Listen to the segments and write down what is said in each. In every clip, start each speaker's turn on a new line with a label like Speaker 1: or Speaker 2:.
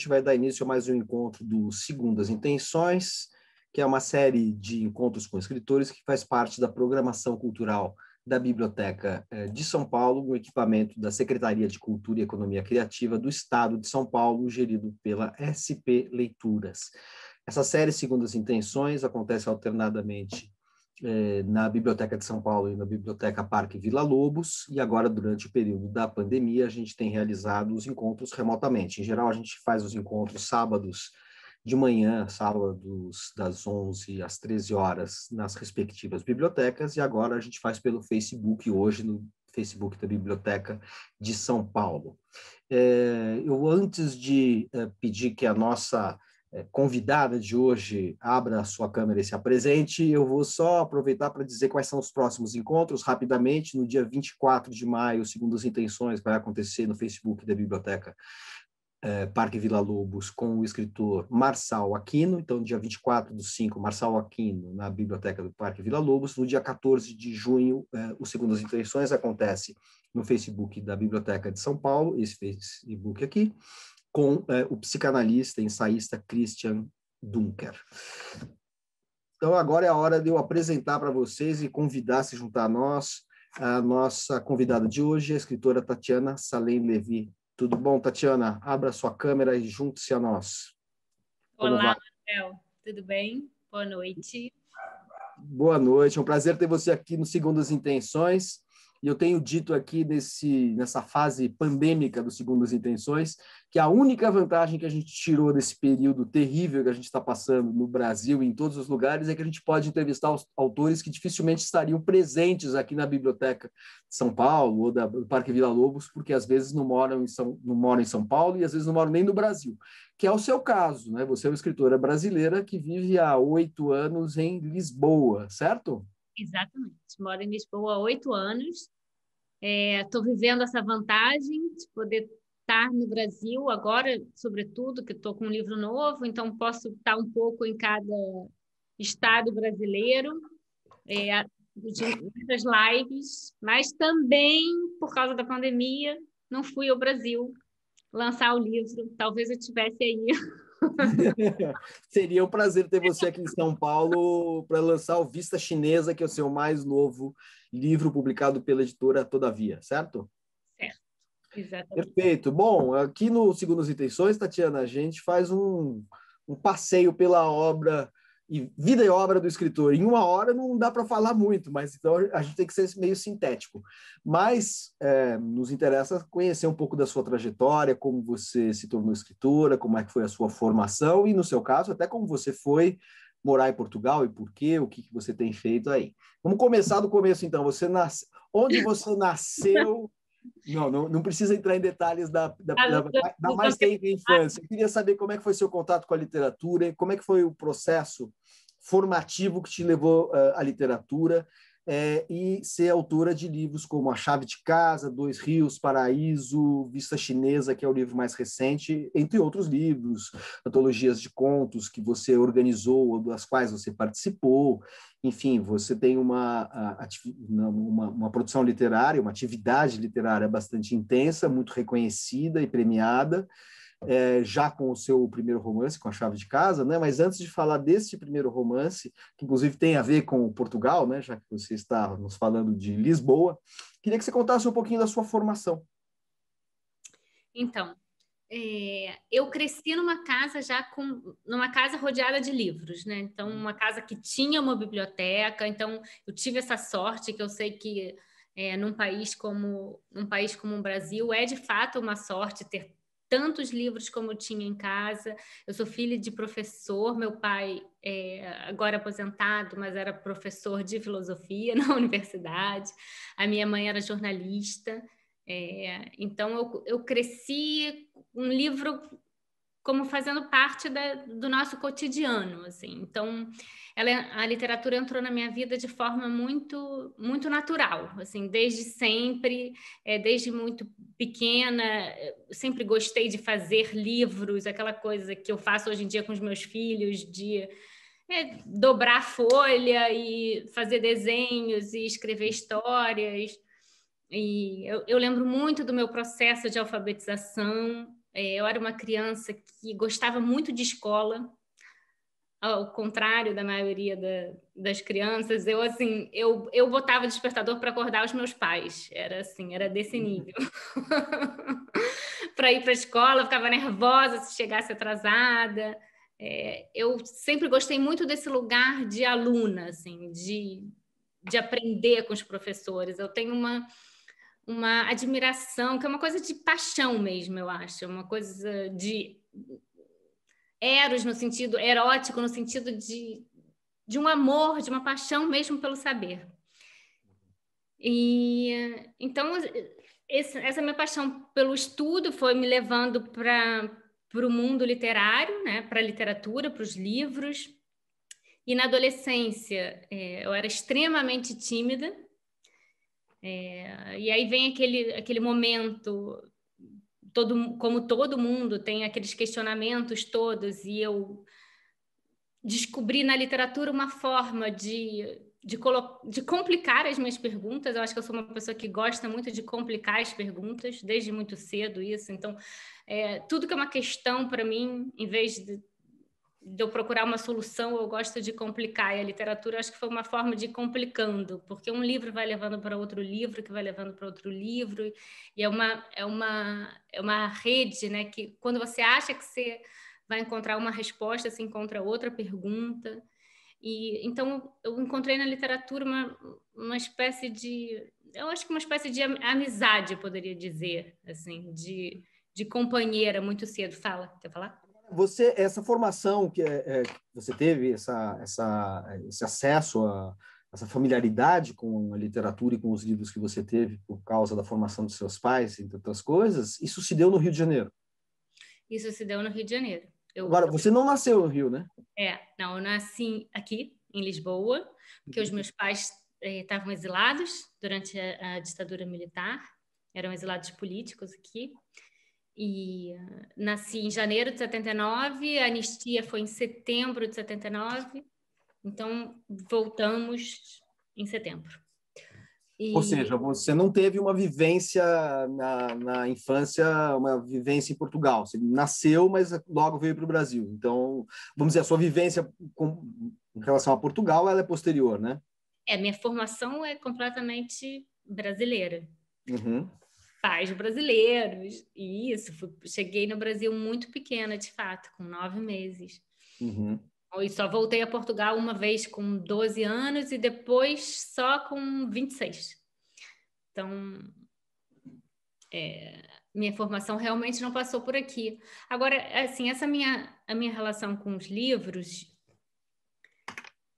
Speaker 1: gente vai dar início a mais um encontro do Segundas Intenções, que é uma série de encontros com escritores que faz parte da programação cultural da Biblioteca eh, de São Paulo, um equipamento da Secretaria de Cultura e Economia Criativa do Estado de São Paulo, gerido pela SP Leituras. Essa série, segundo as intenções, acontece alternadamente eh, na Biblioteca de São Paulo e na Biblioteca Parque Vila Lobos, e agora, durante o período da pandemia, a gente tem realizado os encontros remotamente. Em geral, a gente faz os encontros sábados de manhã, sábados das 11 às 13 horas, nas respectivas bibliotecas, e agora a gente faz pelo Facebook, hoje no Facebook da Biblioteca de São Paulo. É, eu, antes de é, pedir que a nossa é, convidada de hoje abra a sua câmera e se apresente, eu vou só aproveitar para dizer quais são os próximos encontros, rapidamente, no dia 24 de maio, segundo as intenções, vai acontecer no Facebook da Biblioteca é, Parque Vila Lobos com o escritor Marçal Aquino, então dia 24 do 5, Marçal Aquino na Biblioteca do Parque Vila Lobos, no dia 14 de junho, é, o Segundo as Intenções acontece no Facebook da Biblioteca de São Paulo, esse Facebook aqui, com é, o psicanalista e ensaísta Christian Dunker. Então agora é a hora de eu apresentar para vocês e convidar a se juntar a nós a nossa convidada de hoje, a escritora Tatiana Salem Levi tudo bom, Tatiana? Abra sua câmera e junte-se a nós.
Speaker 2: Olá, Rafael. Tudo bem? Boa noite.
Speaker 1: Boa noite. É um prazer ter você aqui no Segundas Intenções. E eu tenho dito aqui nesse, nessa fase pandêmica do Segundas Intenções que a única vantagem que a gente tirou desse período terrível que a gente está passando no Brasil e em todos os lugares é que a gente pode entrevistar os autores que dificilmente estariam presentes aqui na Biblioteca de São Paulo ou da, do Parque Vila Lobos, porque às vezes não moram, em São, não moram em São Paulo e às vezes não moram nem no Brasil, que é o seu caso. Né? Você é uma escritora brasileira que vive há oito anos em Lisboa, certo?
Speaker 2: Exatamente. Moro em Lisboa há oito anos. Estou é, vivendo essa vantagem de poder estar no Brasil agora, sobretudo, que estou com um livro novo, então posso estar um pouco em cada estado brasileiro, é, de muitas lives, mas também, por causa da pandemia, não fui ao Brasil lançar o livro. Talvez eu tivesse aí
Speaker 1: Seria um prazer ter você aqui em São Paulo para lançar o Vista Chinesa, que é o seu mais novo livro publicado pela editora Todavia, certo?
Speaker 2: Certo, exatamente.
Speaker 1: Perfeito. Bom, aqui no Segundo as Intenções, Tatiana, a gente faz um, um passeio pela obra e vida e obra do escritor. Em uma hora não dá para falar muito, mas então a gente tem que ser meio sintético. Mas é, nos interessa conhecer um pouco da sua trajetória, como você se tornou escritora, como é que foi a sua formação e, no seu caso, até como você foi morar em Portugal e por quê, o que, que você tem feito aí. Vamos começar do começo, então. Você nasce... Onde você nasceu? Não, não, não, precisa entrar em detalhes da, da, da, da mais tempo infância. Eu queria saber como é que foi seu contato com a literatura, como é que foi o processo formativo que te levou uh, à literatura é, e ser autora de livros como A Chave de Casa, Dois Rios, Paraíso, Vista Chinesa, que é o livro mais recente, entre outros livros, antologias de contos que você organizou, ou das quais você participou. Enfim, você tem uma, uma, uma produção literária, uma atividade literária bastante intensa, muito reconhecida e premiada é, já com o seu primeiro romance, com a chave de casa, né? Mas antes de falar desse primeiro romance, que inclusive tem a ver com Portugal, né? Já que você está nos falando de Lisboa, queria que você contasse um pouquinho da sua formação.
Speaker 2: Então, é, eu cresci numa casa já com numa casa rodeada de livros, né? Então, uma casa que tinha uma biblioteca. Então, eu tive essa sorte que eu sei que é, num país como num país como o Brasil é de fato uma sorte ter tantos livros como eu tinha em casa. Eu sou filha de professor, meu pai é agora aposentado, mas era professor de filosofia na universidade. A minha mãe era jornalista. É, então eu, eu cresci um livro como fazendo parte da, do nosso cotidiano, assim. Então, ela, a literatura entrou na minha vida de forma muito, muito natural, assim, desde sempre, é, desde muito pequena, sempre gostei de fazer livros, aquela coisa que eu faço hoje em dia com os meus filhos, de é, dobrar folha e fazer desenhos e escrever histórias. E eu, eu lembro muito do meu processo de alfabetização, É, eu era uma criança que gostava muito de escola, ao contrário da maioria da, das crianças, eu assim, eu, eu botava despertador para acordar os meus pais. Era assim, era desse uhum. nível. para ir para a escola, ficava nervosa se chegasse atrasada. É, eu sempre gostei muito desse lugar de aluna, assim, de, de aprender com os professores. Eu tenho uma uma admiração, que é uma coisa de paixão mesmo, eu acho, uma coisa de eros no sentido erótico, no sentido de, de um amor, de uma paixão mesmo pelo saber. E então esse, essa minha paixão pelo estudo foi me levando para para o mundo literário, né, para a literatura, para os livros. E na adolescência é, eu era extremamente tímida. É, e aí vem aquele, aquele momento todo, como todo mundo tem aqueles questionamentos todos, e eu descobri na literatura uma forma de, de, de complicar as minhas perguntas. Eu acho que eu sou uma pessoa que gosta muito de complicar as perguntas, desde muito cedo isso. Então, é, tudo que é uma questão para mim, em vez de de eu procurar uma solução, eu gosto de complicar. E a literatura, acho que foi uma forma de ir complicando, porque um livro vai levando para outro livro, que vai levando para outro livro, e é uma, é, uma, é uma rede, né? Que quando você acha que você vai encontrar uma resposta, você encontra outra pergunta. E então eu encontrei na literatura uma, uma espécie de, eu acho que uma espécie de amizade, poderia dizer, assim, de, de companheira muito cedo. Fala, quer falar?
Speaker 1: Você essa formação que, é, é, você teve, essa, essa, esse acesso a essa familiaridade com a literatura e com os livros que você teve por causa da formação dos seus pais, entre outras coisas, isso se deu no Rio de Janeiro?
Speaker 2: Isso se deu no Rio de Janeiro.
Speaker 1: Eu, Agora, você não nasceu no Rio, né?
Speaker 2: É, não, eu nasci aqui, em Lisboa, porque os meus pais eh, estavam exilados durante a, a ditadura militar, eram exilados políticos aqui, e uh, nasci em janeiro de 79, a anistia foi em setembro de 79, então voltamos em setembro.
Speaker 1: E... Ou seja, você não teve uma vivência na, na infância, uma vivência em Portugal. Você nasceu, mas logo veio para o Brasil. Então, vamos dizer, a sua vivência com, em relação a Portugal, ela é posterior, né?
Speaker 2: É, minha formação é completamente brasileira.
Speaker 1: Uhum
Speaker 2: pais brasileiros. E isso, fui, cheguei no Brasil muito pequena, de fato, com nove meses.
Speaker 1: Uhum.
Speaker 2: E só voltei a Portugal uma vez com 12 anos e depois só com 26. Então, é, minha formação realmente não passou por aqui. Agora, assim, essa minha, a minha relação com os livros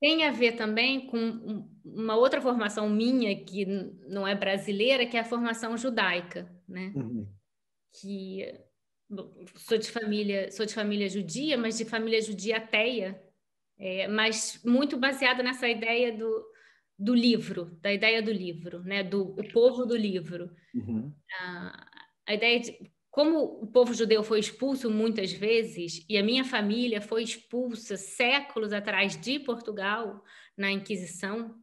Speaker 2: tem a ver também com uma outra formação minha que não é brasileira, que é a formação judaica, né?
Speaker 1: Uhum.
Speaker 2: Que sou de família, sou de família judia, mas de família judia ateia, é, mas muito baseada nessa ideia do, do livro, da ideia do livro, né? Do o povo do livro.
Speaker 1: Uhum.
Speaker 2: A, a ideia de como o povo judeu foi expulso muitas vezes, e a minha família foi expulsa séculos atrás de Portugal, na Inquisição,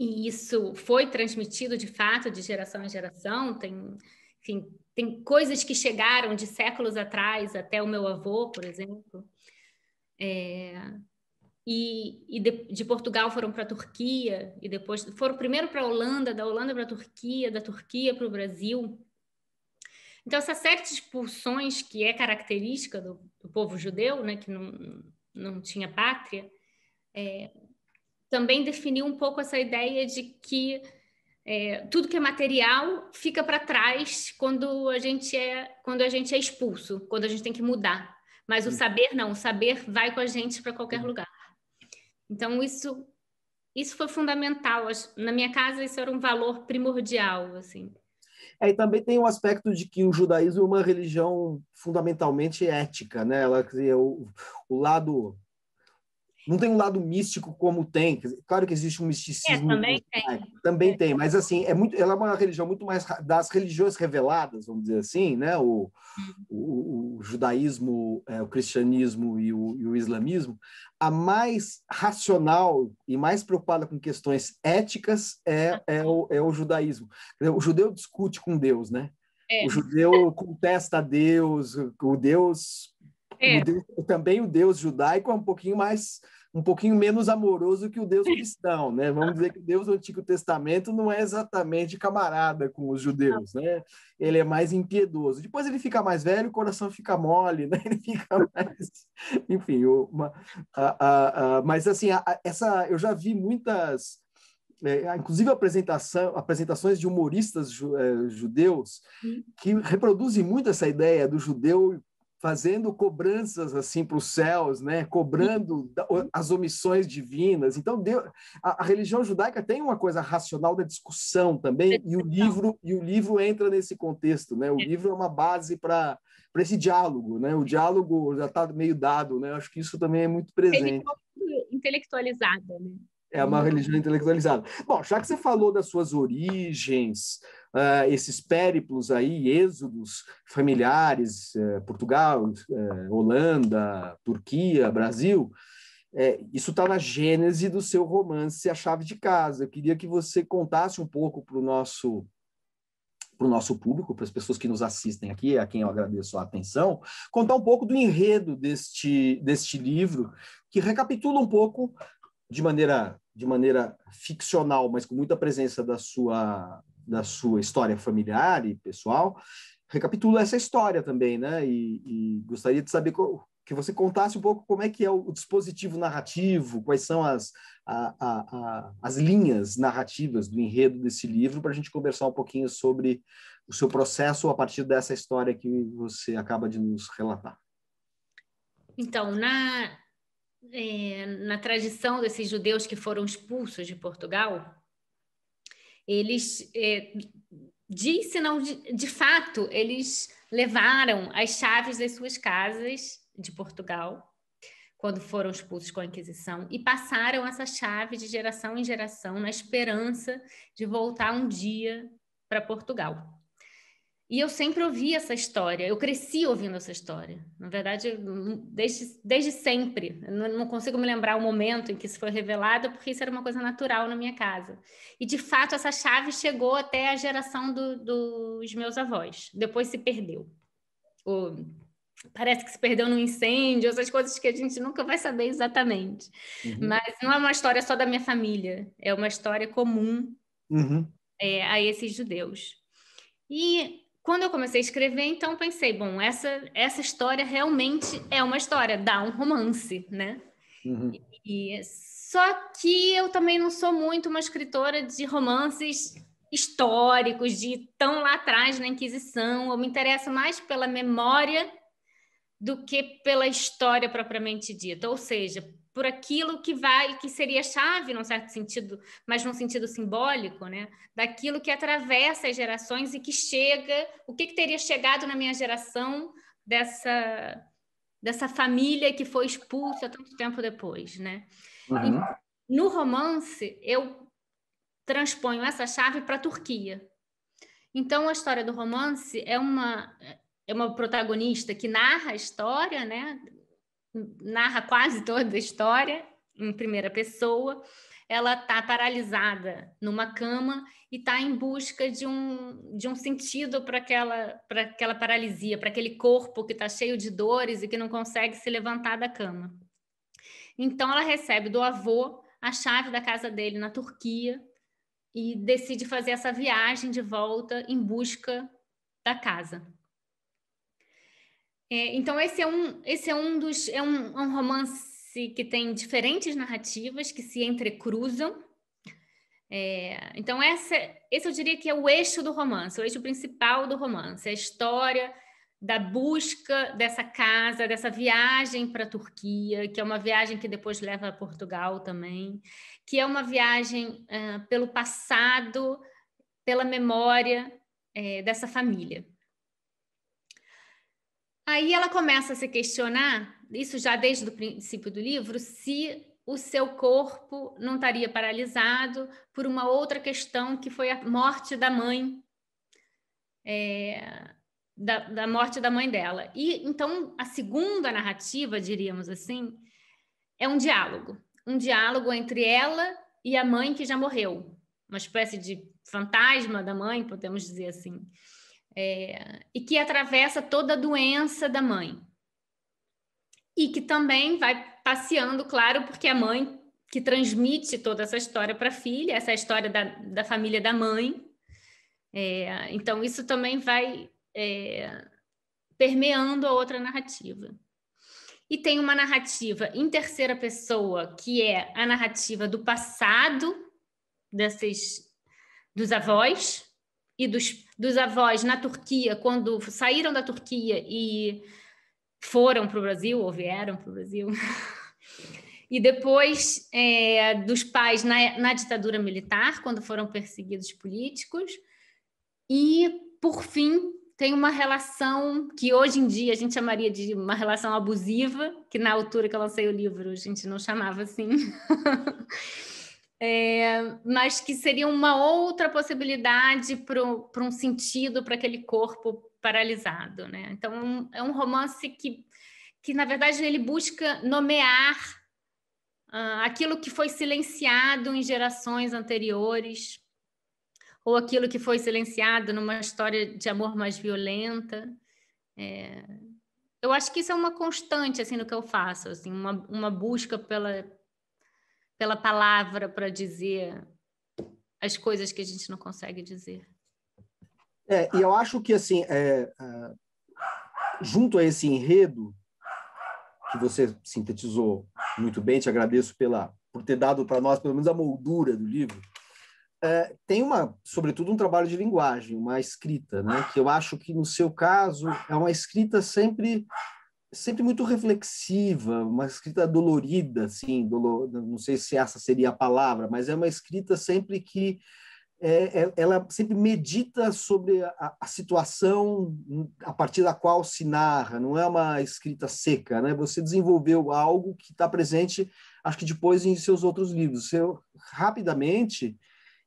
Speaker 2: e isso foi transmitido de fato de geração em geração, tem, enfim, tem coisas que chegaram de séculos atrás até o meu avô, por exemplo. É, e, e de, de, Portugal foram para a Turquia, e depois foram primeiro para a Holanda, da Holanda para a Turquia, da Turquia para o Brasil. Então, essa série de expulsões que é característica do, do povo judeu, né, que não, não tinha pátria, é, também definiu um pouco essa ideia de que é, tudo que é material fica para trás quando a gente é quando a gente é expulso, quando a gente tem que mudar. Mas o saber não, o saber vai com a gente para qualquer lugar. Então isso isso foi fundamental. Na minha casa isso era um valor primordial, assim.
Speaker 1: É, também tem o aspecto de que o judaísmo é uma religião fundamentalmente ética, né? Ela, dizer, o, o lado não tem um lado místico como tem. Claro que existe um misticismo.
Speaker 2: É, também tem.
Speaker 1: Também tem, mas assim, é muito, ela é uma religião muito mais das religiões reveladas, vamos dizer assim, né? O, o, o judaísmo, é, o cristianismo e o, e o, islamismo, a mais racional e mais preocupada com questões éticas é, é, o, é o judaísmo. O judeu discute com Deus, né? É. O judeu contesta a Deus, o Deus, é. o Deus, também o Deus judaico é um pouquinho mais um pouquinho menos amoroso que o Deus cristão, né? Vamos dizer que o Deus do Antigo Testamento não é exatamente camarada com os judeus, né? Ele é mais impiedoso. Depois ele fica mais velho, o coração fica mole, né? Ele fica mais, enfim, uma, a, a, a, mas assim, essa eu já vi muitas é, inclusive apresentação, apresentações de humoristas ju, é, judeus que reproduzem muito essa ideia do judeu fazendo cobranças assim para os céus, né? Cobrando as omissões divinas. Então, Deus, a, a, religião judaica tem uma coisa racional da discussão também, e o livro e o livro entra nesse contexto, né? O é. livro é uma base para para esse diálogo, né? O diálogo já está meio dado, né? Eu acho que isso também é muito presente.
Speaker 2: É intelectualizada, né?
Speaker 1: É uma religião intelectualizada. Bom, já que você falou das suas origens, uh, esses périplos aí, êxodos familiares, uh, Portugal, uh, Holanda, Turquia, Brasil, isso está na gênese do seu romance A Chave de Casa. Eu queria que você contasse um pouco para o nosso para o nosso público, para as pessoas que nos assistem aqui, a quem eu agradeço a atenção, contar um pouco do enredo deste, deste livro, que recapitula um pouco, de maneira, de maneira ficcional, mas com muita presença da sua, da sua história familiar e pessoal, recapitula essa história também, né? E, e gostaria de saber que você contasse um pouco como é que é o, o dispositivo narrativo, quais são as, a, a, a, as linhas narrativas do enredo desse livro, para a gente conversar um pouquinho sobre o seu processo a partir dessa história que você acaba de nos relatar.
Speaker 2: Então, na, é, na tradição desses judeus que foram expulsos de Portugal, eles é, não de, de fato eles levaram as chaves das suas casas de Portugal quando foram expulsos com a Inquisição e passaram essa chave de geração em geração na esperança de voltar um dia para Portugal. E eu sempre ouvi essa história, eu cresci ouvindo essa história. Na verdade, desde, desde sempre. Eu não consigo me lembrar o momento em que isso foi revelado, porque isso era uma coisa natural na minha casa. E, de fato, essa chave chegou até a geração do, dos meus avós. Depois se perdeu. Parece que se perdeu num incêndio, essas coisas que a gente nunca vai saber exatamente. Uhum. Mas não é uma história só da minha família, é uma história comum uhum. é, a esses judeus. E quando eu comecei a escrever, então pensei, bom, essa, essa história realmente é uma história, dá um romance, né? Uhum. E, só que eu também não sou muito uma escritora de romances históricos, de tão lá atrás na Inquisição. Eu me interesso mais pela memória do que pela história propriamente dita. Ou seja, por aquilo que vai, que seria chave, num certo sentido, mas num sentido simbólico, né? Daquilo que atravessa as gerações e que chega, o que, que teria chegado na minha geração dessa dessa família que foi expulsa tanto tempo depois, né? Uhum. no romance eu transponho essa chave para a Turquia. Então a história do romance é uma é uma protagonista que narra a história, né? Narra quase toda a história em primeira pessoa. Ela está paralisada numa cama e está em busca de um, de um sentido para aquela, aquela paralisia, para aquele corpo que está cheio de dores e que não consegue se levantar da cama. Então, ela recebe do avô a chave da casa dele na Turquia e decide fazer essa viagem de volta em busca da casa. É, então, esse é um, esse é um dos. É um, um romance que tem diferentes narrativas que se entrecruzam. É, então, essa, esse eu diria que é o eixo do romance, o eixo principal do romance, a história da busca dessa casa, dessa viagem para a Turquia, que é uma viagem que depois leva a Portugal também, que é uma viagem uh, pelo passado, pela memória é, dessa família. Aí ela começa a se questionar, isso já desde o princípio do livro, se o seu corpo não estaria paralisado por uma outra questão que foi a morte da mãe, é, da, da morte da mãe dela. E então a segunda narrativa, diríamos assim, é um diálogo, um diálogo entre ela e a mãe que já morreu, uma espécie de fantasma da mãe, podemos dizer assim é, e que atravessa toda a doença da mãe. E que também vai passeando, claro, porque a mãe que transmite toda essa história para a filha, essa é história da, da família da mãe. É, então, isso também vai é, permeando a outra narrativa. E tem uma narrativa em terceira pessoa, que é a narrativa do passado desses, dos avós e dos, dos avós na Turquia, quando saíram da Turquia e foram para o Brasil, ou vieram para o Brasil. e depois é, dos pais na, na ditadura militar, quando foram perseguidos políticos, e, por fim, tem uma relação que hoje em dia a gente chamaria de uma relação abusiva, que na altura que eu lancei o livro a gente não chamava assim, é, mas que seria uma outra possibilidade para um sentido para aquele corpo paralisado. Né? Então, é um romance que, que, na verdade, ele busca nomear uh, aquilo que foi silenciado em gerações anteriores, ou aquilo que foi silenciado numa história de amor mais violenta. É... Eu acho que isso é uma constante assim no que eu faço, assim, uma, uma busca pela, pela palavra para dizer as coisas que a gente não consegue dizer.
Speaker 1: É, e eu acho que assim, é, é, junto a esse enredo que você sintetizou muito bem, te agradeço pela por ter dado para nós pelo menos a moldura do livro. É, tem uma, sobretudo, um trabalho de linguagem, uma escrita, né? Que eu acho que no seu caso é uma escrita sempre, sempre muito reflexiva, uma escrita dolorida, assim, dolor, não sei se essa seria a palavra, mas é uma escrita sempre que é, é, ela sempre medita sobre a, a, situação a partir da qual se narra, não é uma escrita seca, né? Você desenvolveu algo que está presente, acho que depois em seus outros livros. Você rapidamente,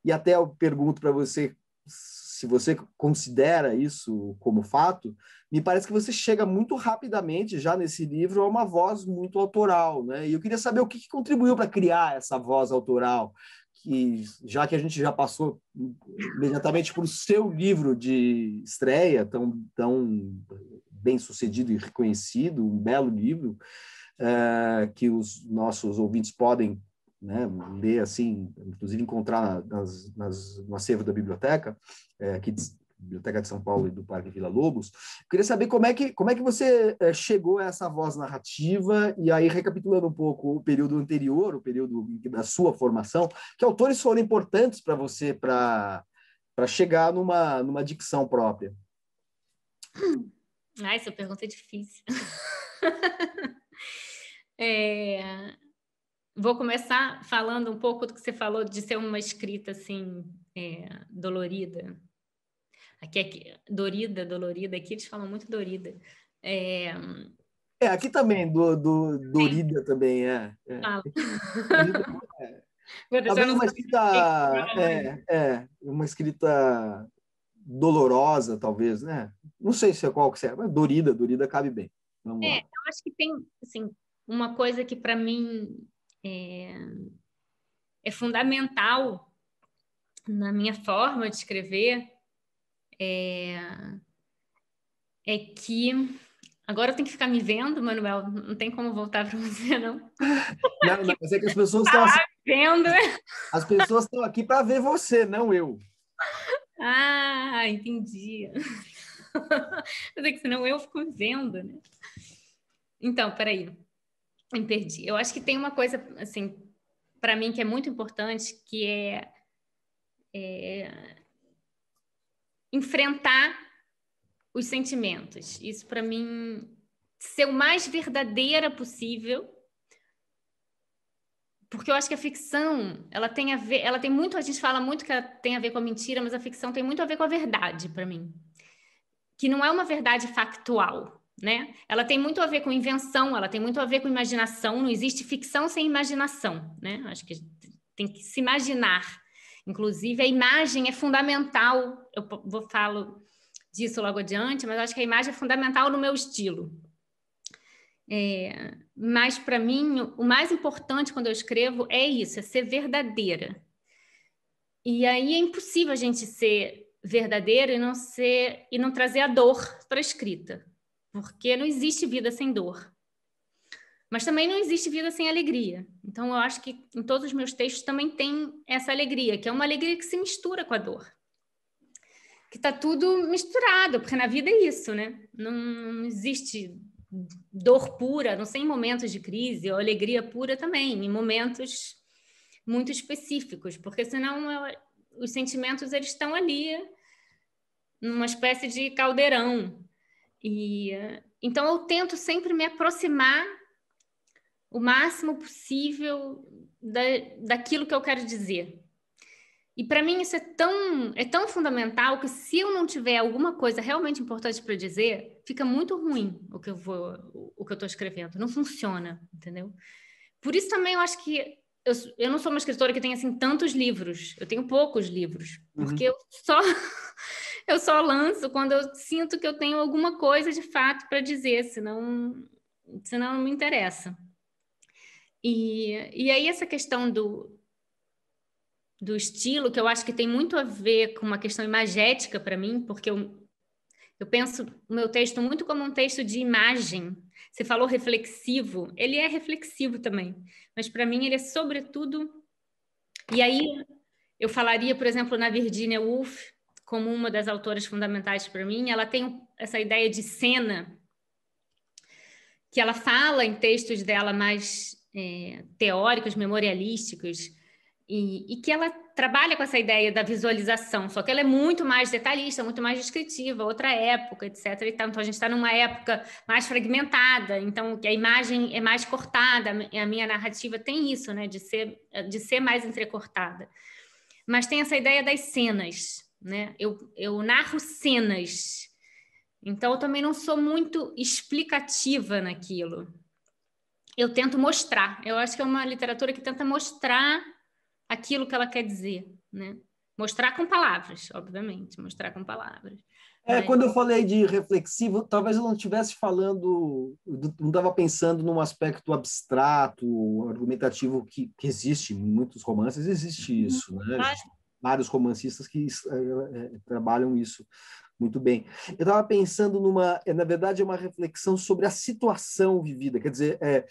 Speaker 1: e até eu pergunto para você se você considera isso como fato, me parece que você chega muito rapidamente já nesse livro a uma voz muito autoral, né? E eu queria saber o que, que contribuiu para criar essa voz autoral, que já que a gente já passou imediatamente por seu livro de estreia, tão, tão bem sucedido e reconhecido, um belo livro, é, que os nossos ouvintes podem né, ler assim, inclusive encontrar nas, nas, no acervo da biblioteca, é, que Biblioteca de São Paulo e do Parque Vila Lobos. Eu queria saber como é que, como é que você é, chegou a essa voz narrativa, e aí, recapitulando um pouco o período anterior, o período da sua formação, que autores foram importantes para você para chegar numa, numa dicção própria?
Speaker 2: Ah, essa pergunta é difícil. é... Vou começar falando um pouco do que você falou de ser uma escrita assim é, dolorida. Aqui, aqui, Dorida, Dolorida, aqui eles falam muito Dorida. É,
Speaker 1: é aqui também, do, do Dorida é. também, é. é. É. Talvez uma escrita, é, é, uma escrita dolorosa, talvez, né? Não sei se é qual que é, mas Dorida, Dorida cabe bem.
Speaker 2: Vamos é, lá. eu acho que tem, assim, uma coisa que para mim é, é fundamental na minha forma de escrever, é, é que agora eu tenho que ficar me vendo, Manuel. Não tem como voltar para você, não.
Speaker 1: Não, não, mas é que as pessoas estão
Speaker 2: assim, vendo.
Speaker 1: As pessoas estão aqui para ver você, não eu.
Speaker 2: Ah, entendi. Mas é que senão eu fico vendo, né? Então, peraí. Me perdi. Eu acho que tem uma coisa, assim, para mim que é muito importante, que é, é enfrentar os sentimentos. Isso para mim ser o mais verdadeira possível. Porque eu acho que a ficção, ela tem a ver, ela tem muito, a gente fala muito que ela tem a ver com a mentira, mas a ficção tem muito a ver com a verdade para mim. Que não é uma verdade factual, né? Ela tem muito a ver com invenção, ela tem muito a ver com imaginação, não existe ficção sem imaginação, né? Acho que tem que se imaginar Inclusive, a imagem é fundamental. Eu vou falo disso logo adiante, mas acho que a imagem é fundamental no meu estilo. É, mas para mim, o mais importante quando eu escrevo é isso, é ser verdadeira. E aí é impossível a gente ser verdadeiro e não ser e não trazer a dor para a escrita, porque não existe vida sem dor. Mas também não existe vida sem alegria. Então eu acho que em todos os meus textos também tem essa alegria, que é uma alegria que se mistura com a dor. Que está tudo misturado, porque na vida é isso, né? Não, existe dor pura, não sei em momentos de crise, ou alegria pura também, em momentos muito específicos, porque senão eu, os sentimentos eles estão ali numa espécie de caldeirão. E então eu tento sempre me aproximar o máximo possível da, daquilo que eu quero dizer. E para mim isso é tão, é tão fundamental que se eu não tiver alguma coisa realmente importante para dizer, fica muito ruim o que eu vou, o que eu estou escrevendo. Não funciona, entendeu? Por isso também eu acho que eu, eu não sou uma escritora que tem assim tantos livros. Eu tenho poucos livros, uhum. porque uhum. eu só eu só lanço quando eu sinto que eu tenho alguma coisa de fato para dizer, senão senão não me interessa. E, e aí essa questão do, do estilo, que eu acho que tem muito a ver com uma questão imagética para mim, porque eu, eu penso o meu texto muito como um texto de imagem. Você falou reflexivo, ele é reflexivo também, mas para mim ele é sobretudo. E aí eu falaria, por exemplo, na Virginia Woolf, como uma das autoras fundamentais para mim, ela tem essa ideia de cena, que ela fala em textos dela mais é, teóricos, memorialísticos, e, e, que ela trabalha com essa ideia da visualização, só que ela é muito mais detalhista, muito mais descritiva, outra época, etc. Então a gente está numa época mais fragmentada, então que a imagem é mais cortada, a minha narrativa tem isso, né, de ser, de ser mais entrecortada. Mas tem essa ideia das cenas, né? Eu, eu narro cenas, então eu também não sou muito explicativa naquilo. Eu tento mostrar. Eu acho que é uma literatura que tenta mostrar aquilo que ela quer dizer, né? Mostrar com palavras, obviamente, mostrar com palavras.
Speaker 1: É, quando eu falei de reflexivo, talvez eu não estivesse falando, não estava pensando num aspecto abstrato, argumentativo que, que existe em muitos romances, existe uhum. isso, né? vários romancistas que é, é, trabalham isso muito bem. Eu estava pensando numa, na verdade, é uma reflexão sobre a situação vivida, quer dizer, é,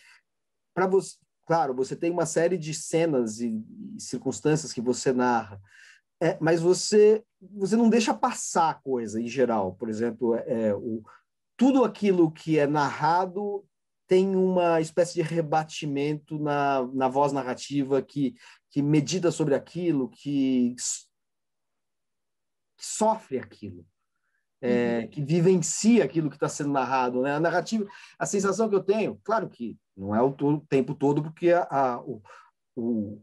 Speaker 1: para você, claro, você tem uma série de cenas e, e circunstâncias que você narra, é, mas você você não deixa passar a coisa em geral. Por exemplo, é, o, tudo aquilo que é narrado tem uma espécie de rebatimento na, na voz narrativa que, que medita sobre aquilo, que, que sofre aquilo. É, uhum. que vivencia aquilo que está sendo narrado, né? A narrativa, a sensação que eu tenho, claro que não é o, todo, o tempo todo, porque a, a o, o,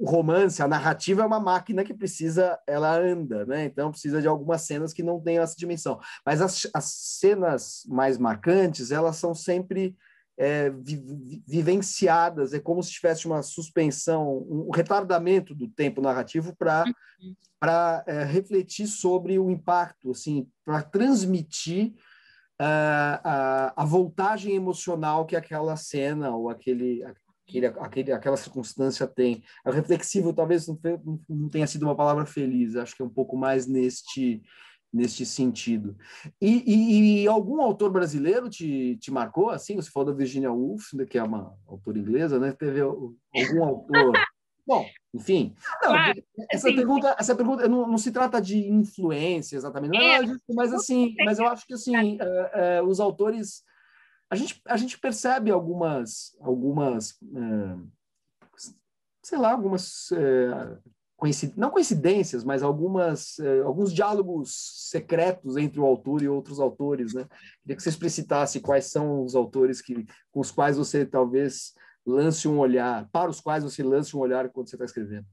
Speaker 1: o, romance, a narrativa é uma máquina que precisa, ela anda, né? Então precisa de algumas cenas que não tenham essa dimensão. Mas as, as cenas mais marcantes, elas são sempre é, vi, vivenciadas, é como se tivesse uma suspensão, um retardamento do tempo narrativo para uhum. é, refletir sobre o impacto, assim, para transmitir a, a, voltagem emocional que aquela cena ou aquele, aquele, aquele, aquela circunstância tem. O reflexivo talvez não, não tenha sido uma palavra feliz, acho que é um pouco mais neste neste sentido. E, e, e, algum autor brasileiro te, te marcou assim? Você falou da Virginia Woolf, né, que é uma autora inglesa, né? Teve algum autor Bom, enfim. Não, essa, assim, pergunta, essa pergunta não, não, se trata de influência exatamente, é, é mas assim, mas eu acho que assim, é, é, os autores a gente, a gente percebe algumas algumas é, sei lá, algumas é, coincid... não coincidências, mas algumas é, alguns diálogos secretos entre o autor e outros autores, né? Queria que você explicitasse quais são os autores que com os quais você talvez lance um olhar, para os quais você lance um olhar quando você está escrevendo?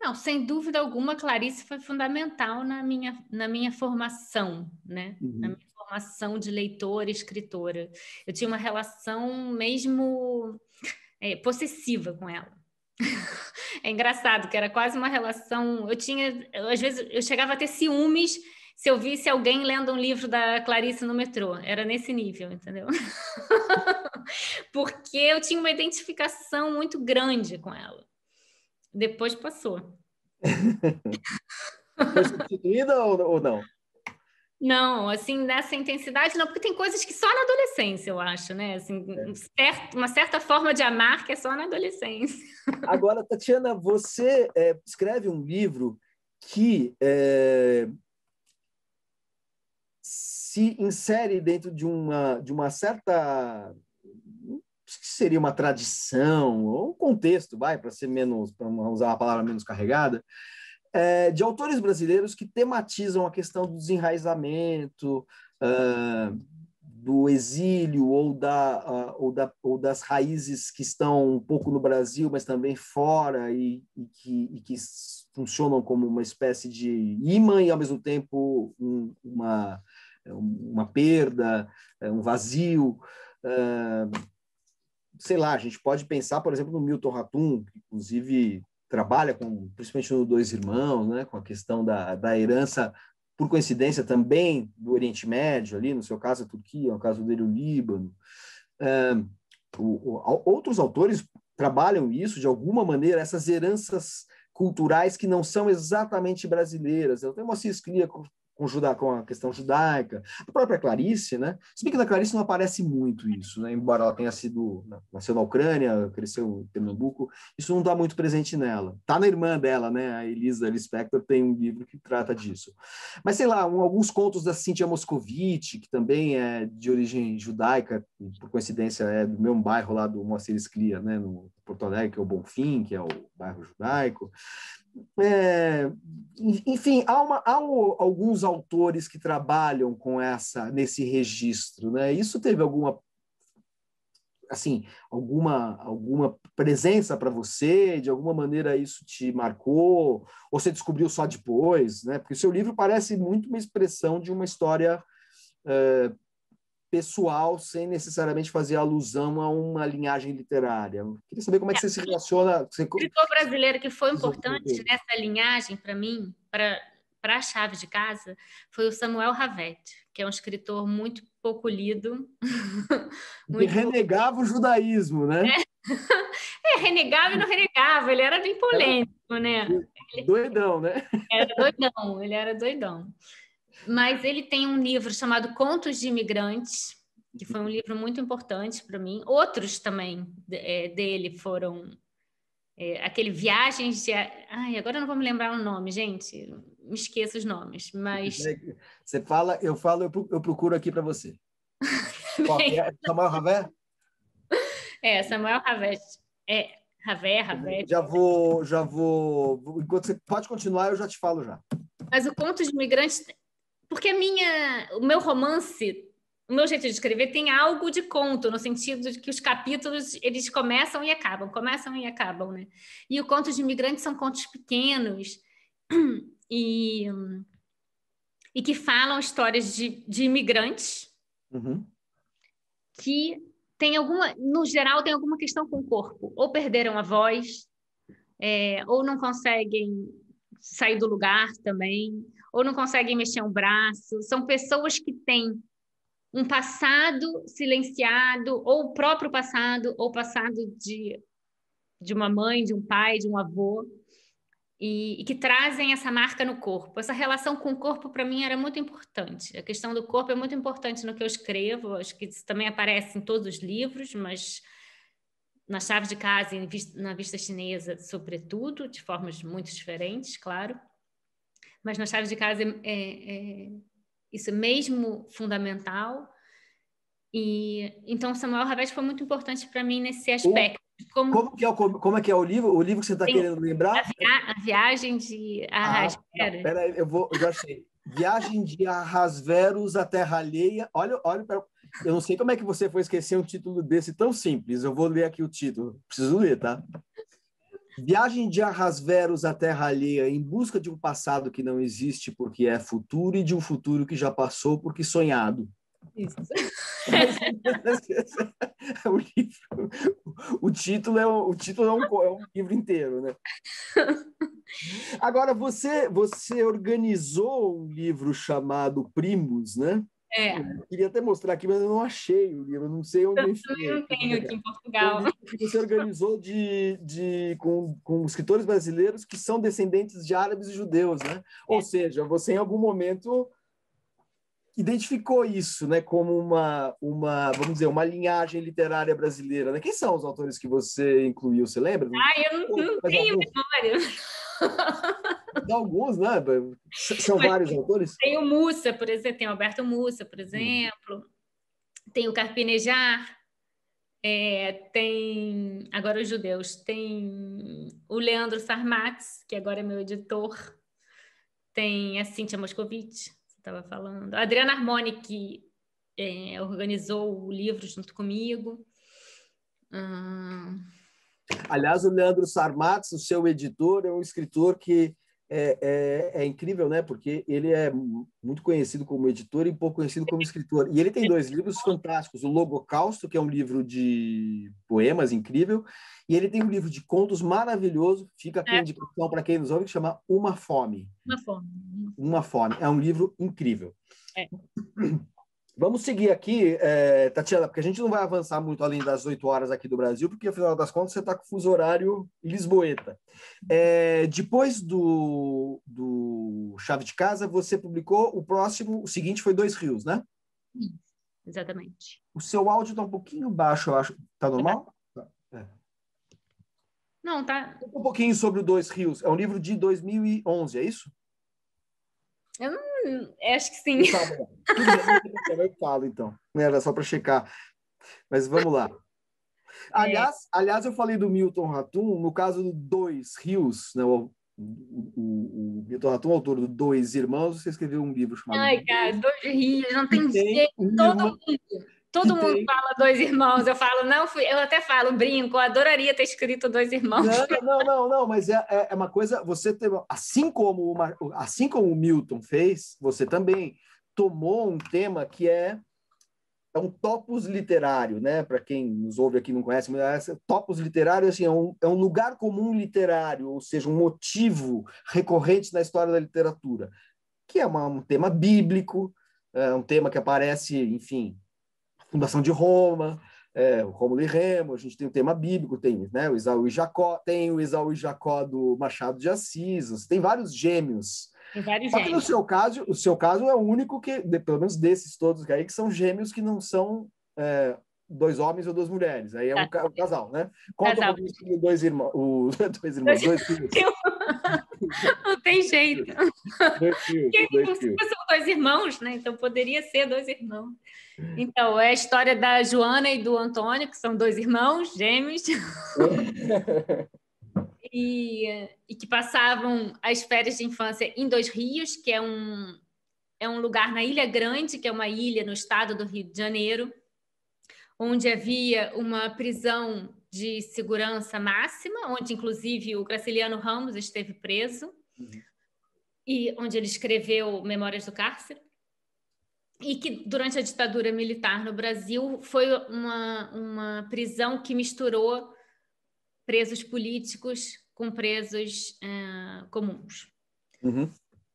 Speaker 2: Não, sem dúvida alguma, Clarice foi fundamental na minha, na minha formação, né? Uhum. Na minha formação de leitora e escritora. Eu tinha uma relação mesmo é, possessiva com ela. é engraçado, que era quase uma relação. Eu tinha, eu, às vezes, eu chegava a ter ciúmes se eu visse alguém lendo um livro da Clarice no metrô. Era nesse nível, entendeu? Porque eu tinha uma identificação muito grande com ela. Depois passou.
Speaker 1: Foi substituída ou, ou não?
Speaker 2: Não, assim, nessa intensidade não, porque tem coisas que só na adolescência, eu acho, né? Assim, é. uma certa forma de amar que é só na adolescência.
Speaker 1: Agora, Tatiana, você é, escreve um livro que é, se insere dentro de uma, de uma certa que seria uma tradição ou um contexto, vai, para ser menos, para usar uma palavra menos carregada, é, de autores brasileiros que tematizam a questão do desenraizamento, uh, do exílio ou, da, uh, ou, da, ou das raízes que estão um pouco no Brasil, mas também fora e, e, que, e que funcionam como uma espécie de imã e, ao mesmo tempo, um, uma, uma perda, um vazio. Uh, sei lá, a gente pode pensar, por exemplo, no Milton Ratum, que inclusive trabalha com, principalmente no Dois Irmãos, né, com a questão da, da herança, por coincidência também, do Oriente Médio, ali, no seu caso a Turquia, no caso dele o Líbano. o, o, outros autores trabalham isso de alguma maneira, essas heranças culturais que não são exatamente brasileiras. Eu tenho uma Clia com, Judá, com a questão judaica. A própria Clarice, né? Se bem que na Clarice não aparece muito isso, né? Embora ela tenha sido nasceu na Ucrânia, cresceu em Pernambuco, isso não está muito presente nela. Tá na irmã dela, né? A Elisa Lispector tem um livro que trata disso. Mas sei lá, um, alguns contos da Cíntia Moscovitch, que também é de origem judaica, por coincidência é do mesmo bairro lá do Moacir Esclia, né? No Porto Alegre, que é o Bonfim, que é o bairro judaico. É, enfim, há, uma, há alguns autores que trabalham com essa nesse registro, né? Isso teve alguma assim alguma alguma presença para você? De alguma maneira isso te marcou? Ou você descobriu só depois né? Porque o seu livro parece muito uma expressão de uma história é, pessoal sem necessariamente fazer alusão a uma linhagem literária. Eu queria saber como é que você se relaciona.
Speaker 2: O escritor brasileiro que foi importante nessa linhagem para mim, para para a chave de casa, foi o Samuel Ravet, que é um escritor muito pouco lido.
Speaker 1: muito renegava o judaísmo, né?
Speaker 2: É. é, renegava e não renegava, ele era bem polêmico, né?
Speaker 1: Doidão, né?
Speaker 2: Era doidão, ele era doidão. Mas ele tem um livro chamado Contos de Imigrantes, que foi um livro muito importante para mim. Outros também é, dele foram é, aquele Viagens de. Ai, agora eu não vou me lembrar o nome, gente. Me esqueço os nomes, mas.
Speaker 1: Você fala, eu falo, eu procuro aqui para você. Qual, é? Samuel Ravé?
Speaker 2: É, Samuel Ravé. É, Ravé, Ravé.
Speaker 1: Já vou, já vou. Enquanto você pode continuar, eu já te falo já.
Speaker 2: Mas o Contos de Imigrantes porque a minha, o meu romance, o meu jeito de escrever tem algo de conto, no sentido de que os capítulos eles começam e acabam, começam e acabam, né? E o conto de imigrantes são contos pequenos e, e que falam histórias de, de imigrantes uhum. que tem alguma, no geral, tem alguma questão com o corpo, ou perderam a voz, é, ou não conseguem sair do lugar também, ou não conseguem mexer um braço. São pessoas que têm um passado silenciado, ou o próprio passado, ou passado de, de uma mãe, de um pai, de um avô, e, e que trazem essa marca no corpo. Essa relação com o corpo, para mim, era muito importante. A questão do corpo é muito importante no que eu escrevo, acho que isso também aparece em todos os livros, mas na chave de casa e na vista chinesa, sobretudo, de formas muito diferentes, claro mas na chave de casa é, é, é isso mesmo fundamental. E então Samuel Ravete foi muito importante para mim nesse aspecto.
Speaker 1: Como, como, que é o, como é que é o livro? O livro que você está querendo lembrar?
Speaker 2: A, via, a, viagem de Arrasveros. Ah,
Speaker 1: peraí, eu vou, eu já sei. Viagem de Arrasveros à Terra Alheia. Olha, olha, eu não sei como é que você foi esquecer um título desse tão simples. Eu vou ler aqui o título. Preciso ler, tá? Viagem de Arrasveros à Terra Alheia em busca de um passado que não existe porque é futuro e de um futuro que já passou porque sonhado. Isso. o, livro, o título é o título é um, é um livro inteiro, né? Agora você você organizou um livro chamado Primus, né?
Speaker 2: É.
Speaker 1: Queria até mostrar aqui, mas eu não achei o livro, não sei onde eu
Speaker 2: enfiei. Eu não tenho aqui em Portugal.
Speaker 1: que você organizou de, de, com, com escritores brasileiros que são descendentes de árabes e judeus, né? Ou seja, você em algum momento identificou isso, né, como uma, uma, vamos dizer, uma linhagem literária brasileira. Né? Quem são os autores que você incluiu? Você lembra?
Speaker 2: Ah, eu não, não tenho memória.
Speaker 1: Alguns, né? São Mas, vários autores.
Speaker 2: Tem o Mussa, por exemplo, tem o Alberto Mussa, por exemplo. Hum. Tem o Carpinejar. É, tem agora os judeus, tem o Leandro Sarmatz, que agora é meu editor, tem a Cíntia Moscovitch, estava falando. A Adriana Armoni, que é, organizou o livro junto comigo. Hum...
Speaker 1: Aliás, o Leandro Sarmatz, o seu editor, é um escritor que é, é, é, incrível, né? Porque ele é muito conhecido como editor e pouco conhecido como escritor. E ele tem dois livros fantásticos: o Logocausto, que é um livro de poemas incrível, e ele tem um livro de contos maravilhoso. Fica aqui a é. indicação para quem nos ouve que chama Uma Fome.
Speaker 2: Uma Fome.
Speaker 1: Uma Fome. É um livro incrível. É. Vamos seguir aqui, é, Tatiana, porque a gente não vai avançar muito além das 8 horas aqui do Brasil, porque afinal das contas você está com o fuso horário lisboeta. É, depois do, do Chave de Casa, você publicou o próximo, o seguinte foi Dois Rios, né?
Speaker 2: Sim, exatamente.
Speaker 1: O seu áudio está um pouquinho baixo, eu acho. Está normal?
Speaker 2: É. Não, tá.
Speaker 1: Um pouquinho sobre o Dois Rios. É um livro de 2011, é isso?
Speaker 2: Eu não, acho que sim.
Speaker 1: Eu falo, então. Era só para checar. Mas vamos lá. Aliás, é. aliás, eu falei do Milton Ratum, no caso do Dois Rios, né? O, o, o, o Milton Ratum, autor do Dois Irmãos, você escreveu um livro chamado.
Speaker 2: Ai, cara, Dois Rios, não tem, tem jeito. Todo mundo Todo mundo fala dois irmãos. Eu falo, não, fui, eu até falo, brinco, eu adoraria ter escrito dois irmãos.
Speaker 1: Não, não, não, não mas é, é, é uma coisa, você tem, assim como uma, assim como o Milton fez, você também tomou um tema que é é um topos literário, né? Para quem nos ouve aqui não conhece, mas é, topos literário assim, é, um, é um lugar comum literário, ou seja, um motivo recorrente na história da literatura, que é uma, um tema bíblico, é um tema que aparece, enfim, fundação de Roma, é, o Rômulo e Remo, a gente tem o tema bíblico, tem né, o Isaú e Jacó, tem o Isaú e Jacó do Machado de Assis, tem vários gêmeos.
Speaker 2: Tem vários
Speaker 1: Só
Speaker 2: gêmeos.
Speaker 1: que no seu caso, o seu caso é o único que, pelo menos desses todos aí, que são gêmeos que não são é, dois homens ou duas mulheres. Aí é um, tá. um casal, né? Conta casal. um dois irmãos, os dois irmãos, dois filhos.
Speaker 2: Não tem jeito. Dois dois filhos. São dois irmãos, né? Então poderia ser dois irmãos. Então, é a história da Joana e do Antônio, que são dois irmãos gêmeos. e, e que passavam as férias de infância em Dois Rios, que é um, é um lugar na Ilha Grande, que é uma ilha no estado do Rio de Janeiro, onde havia uma prisão de segurança máxima, onde inclusive o Graciliano Ramos esteve preso, uhum. e onde ele escreveu Memórias do Cárcere e que durante a ditadura militar no Brasil foi uma, uma prisão que misturou presos políticos com presos uh, comuns.
Speaker 1: Uhum.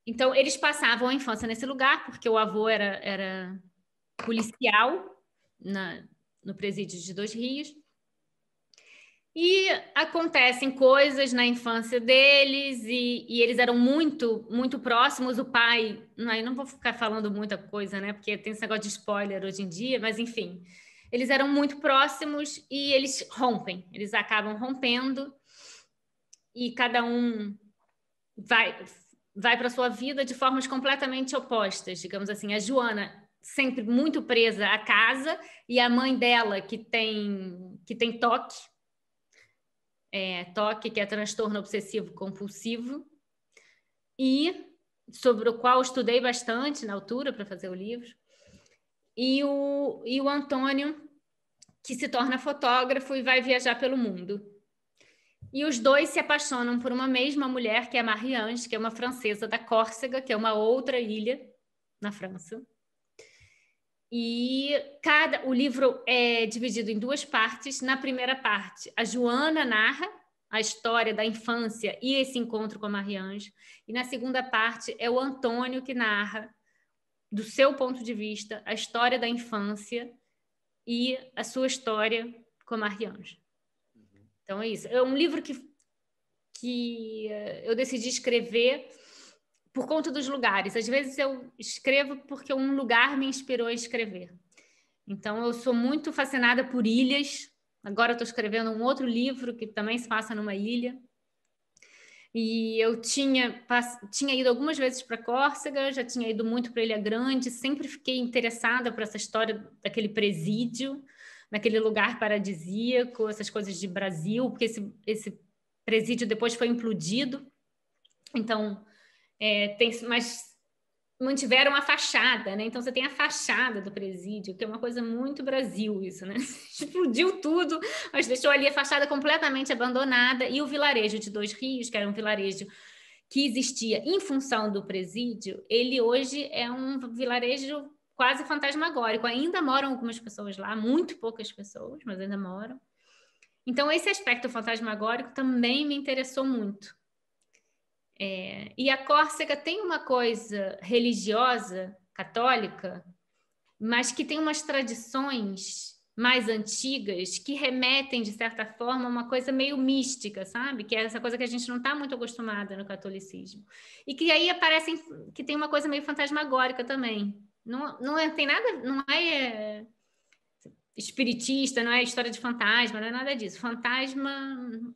Speaker 2: Então, eles passavam a infância nesse lugar, porque o avô era, era policial na, no presídio de Dois Rios, e acontecem coisas na infância deles e, e, eles eram muito, muito próximos. O pai, aí não vou ficar falando muita coisa, né? Porque tem esse negócio de spoiler hoje em dia, mas enfim, eles eram muito próximos e eles rompem, eles acabam rompendo e cada um vai vai para sua vida de formas completamente opostas, digamos assim. A Joana sempre muito presa à casa e a mãe dela que tem que tem toque é, TOC, que é transtorno obsessivo compulsivo, e sobre o qual estudei bastante na altura para fazer o livro, e o, e o Antônio, que se torna fotógrafo e vai viajar pelo mundo. E os dois se apaixonam por uma mesma mulher, que é Marie-Ange, que é uma francesa da Córcega, que é uma outra ilha na França. E cada o livro é dividido em duas partes. Na primeira parte, a Joana narra a história da infância e esse encontro com a Mariange. E na segunda parte é o Antônio que narra do seu ponto de vista, a história da infância e a sua história com a Mariange. Então é isso. É um livro que, que eh, eu decidi escrever por conta dos lugares. Às vezes eu escrevo porque um lugar me inspirou a escrever. Então eu sou muito fascinada por ilhas. Agora estou escrevendo um outro livro que também se passa numa ilha. E eu tinha, tinha ido algumas vezes para Córcega, já tinha ido muito para Ilha Grande, sempre fiquei interessada por essa história daquele presídio, naquele lugar paradisíaco, essas coisas de Brasil, porque esse, esse presídio depois foi implodido. Então, é, tem, mas mantiveram a fachada, né? Então você tem a fachada do presídio, que é uma coisa muito Brasil isso, né? Explodiu tudo, mas deixou ali a fachada completamente abandonada e o vilarejo de Dois Rios, que era um vilarejo que existia em função do presídio, ele hoje é um vilarejo quase fantasmagórico. Ainda moram algumas pessoas lá, muito poucas pessoas, mas ainda moram. Então esse aspecto fantasmagórico também me interessou muito. É, e a Córcega tem uma coisa religiosa, católica, mas que tem umas tradições mais antigas que remetem, de certa forma, a uma coisa meio mística, sabe? Que é essa coisa que a gente não está muito acostumada no catolicismo. E que aí aparecem, que tem uma coisa meio fantasmagórica também. Não, não é, tem nada, não é, é espiritista, não é história de fantasma, não é nada disso. Fantasma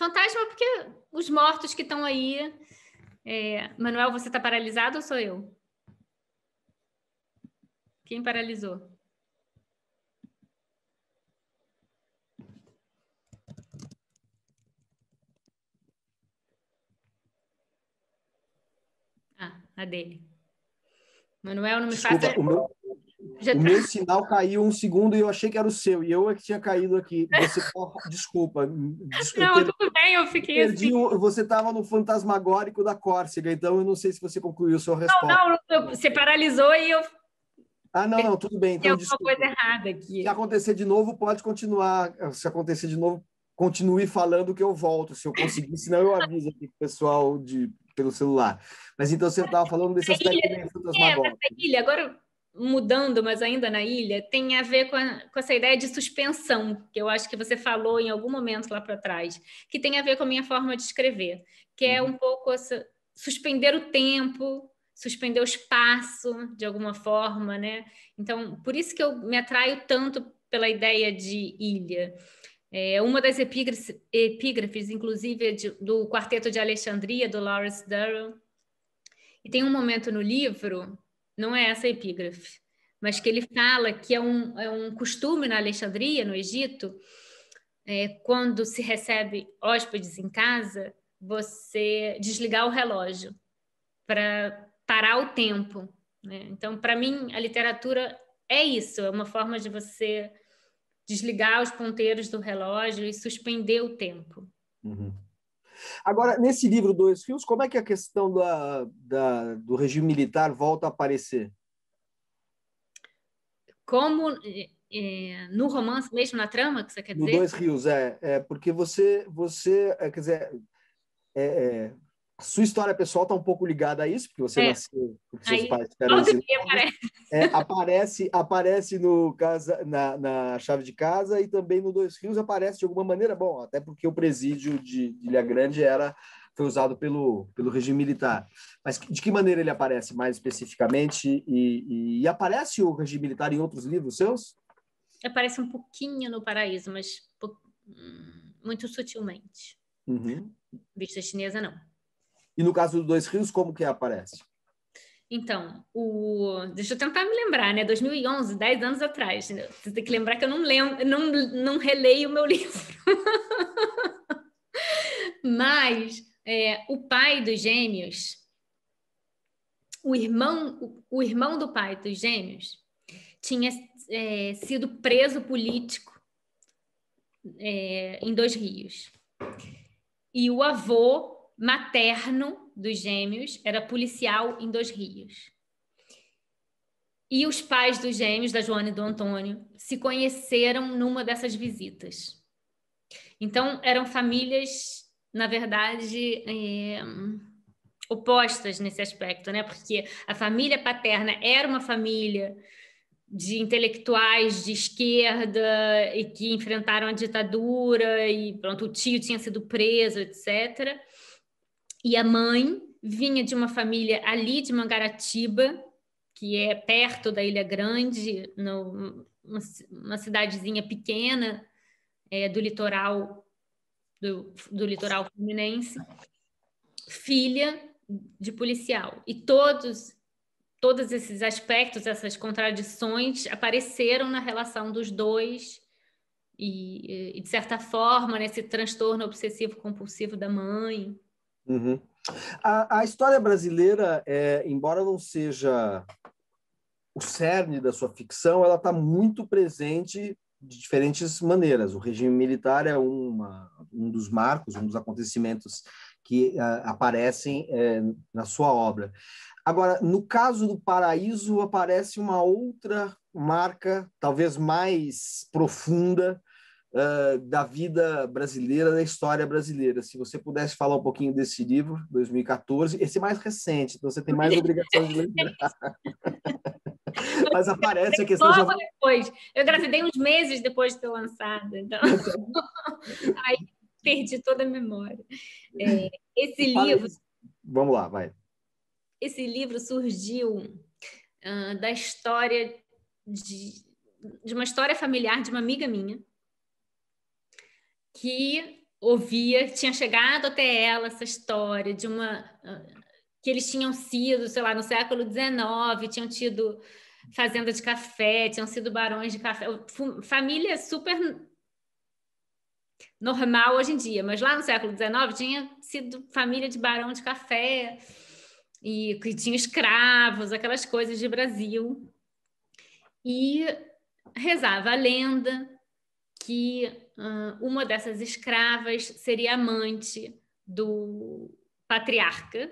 Speaker 2: Fantasma porque os mortos que estão aí. É... Manuel, você está paralisado ou sou eu? Quem paralisou? Ah, a dele. Manuel, não me
Speaker 1: Desculpa,
Speaker 2: faça.
Speaker 1: O meu, já o tá. meu sinal caiu um segundo e eu achei que era o seu, e eu é que tinha caído aqui. Você, desculpa.
Speaker 2: desculpa não, tudo bem, eu fiquei perdi assim.
Speaker 1: O, você estava no fantasmagórico da Córcega, então eu não sei se você concluiu sua resposta.
Speaker 2: Não, não, você paralisou e eu.
Speaker 1: Ah, não, não, tudo bem. Então,
Speaker 2: Tem alguma coisa errada aqui.
Speaker 1: Se acontecer de novo, pode continuar. Se acontecer de novo, continue falando que eu volto, se eu conseguir, senão eu aviso aqui pro pessoal de, pelo celular. Mas então você estava falando desse aspecto ilha, fantasmagórico.
Speaker 2: É, ilha. Agora, mudando, mas ainda na ilha, tem a ver com, a, com, essa ideia de suspensão, que eu acho que você falou em algum momento lá para trás, que tem a ver com a minha forma de escrever, que é uhum. um pouco essa, suspender o tempo, suspender o espaço, de alguma forma, né? Então, por isso que eu me atraio tanto pela ideia de ilha. É uma das epígrafes, epígrafes inclusive, é de, do Quarteto de Alexandria, do Lawrence Durrell, e tem um momento no livro não é essa epígrafe, mas que ele fala que é um, é um costume na Alexandria, no Egito, é, quando se recebe hóspedes em casa, você desligar o relógio para parar o tempo. Né? Então, para mim, a literatura é isso, é uma forma de você desligar os ponteiros do relógio e suspender o tempo.
Speaker 1: Uhum. Agora, nesse livro Dois Fios, como é que a questão da, da, do regime militar volta a aparecer?
Speaker 2: Como é, no romance, mesmo na trama, que você quer dizer?
Speaker 1: No Dois Rios, é. é porque você, você é, quer dizer, é, é sua história pessoal está um pouco ligada a isso, porque você é. nasceu, porque seus Aí, pais ficaram aparece. É, aparece, aparece no casa, na, na chave de casa e também no Dois Rios aparece de alguma maneira, bom, até porque o presídio de, de Ilha Grande era foi usado pelo, pelo regime militar. Mas de que maneira ele aparece mais especificamente? E, e, e aparece o regime militar em outros livros seus?
Speaker 2: Aparece um pouquinho no Paraíso, mas hum, muito sutilmente.
Speaker 1: Uhum.
Speaker 2: Vista chinesa, não.
Speaker 1: E no caso do Dois Rios, como que aparece?
Speaker 2: Então, o... deixa eu tentar me lembrar, né? 2011, 10 anos atrás. Você tem que lembrar que eu não lembro, não, não releio o meu livro. Mas é, o pai dos gêmeos, o irmão, o, o irmão do pai dos gêmeos, tinha é, sido preso político é, em Dois Rios. E o avô materno dos gêmeos era policial em Dois Rios. E os pais dos gêmeos, da Joana e do Antônio, se conheceram numa dessas visitas. Então, eram famílias, na verdade, é, opostas nesse aspecto, né? Porque a família paterna era uma família de intelectuais de esquerda e que enfrentaram a ditadura e pronto, o tio tinha sido preso, etc. E a mãe vinha de uma família ali de Mangaratiba, que é perto da Ilha Grande, no, uma, uma cidadezinha pequena é, do litoral do, do litoral fluminense, filha de policial. E todos todos esses aspectos, essas contradições apareceram na relação dos dois e, e de certa forma, nesse transtorno obsessivo compulsivo da mãe.
Speaker 1: Uhum. A, a, história brasileira, é, embora não seja o cerne da sua ficção, ela está muito presente de diferentes maneiras. O regime militar é uma, um dos marcos, um dos acontecimentos que uh, aparecem uh, na sua obra. Agora, no caso do Paraíso, aparece uma outra marca, talvez mais profunda, uh, da vida brasileira, da história brasileira. Se você pudesse falar um pouquinho desse livro, 2014, esse mais recente, então você tem mais obrigação de lembrar. Mas aparece a questão.
Speaker 2: Logo de... depois. Eu gravidei uns meses depois de ter lançado. Então... Aí perdi toda a memória. É, esse livro.
Speaker 1: Vamos lá, vai.
Speaker 2: Esse livro surgiu uh, da história de, de uma história familiar de uma amiga minha que ouvia, tinha chegado até ela essa história de uma que eles tinham sido, sei lá, no século XIX, tinham tido fazenda de café, tinham sido barões de café, família super normal hoje em dia, mas lá no século XIX tinha sido família de barão de café e que tinha escravos, aquelas coisas de Brasil. E rezava a lenda que uma dessas escravas seria amante do patriarca,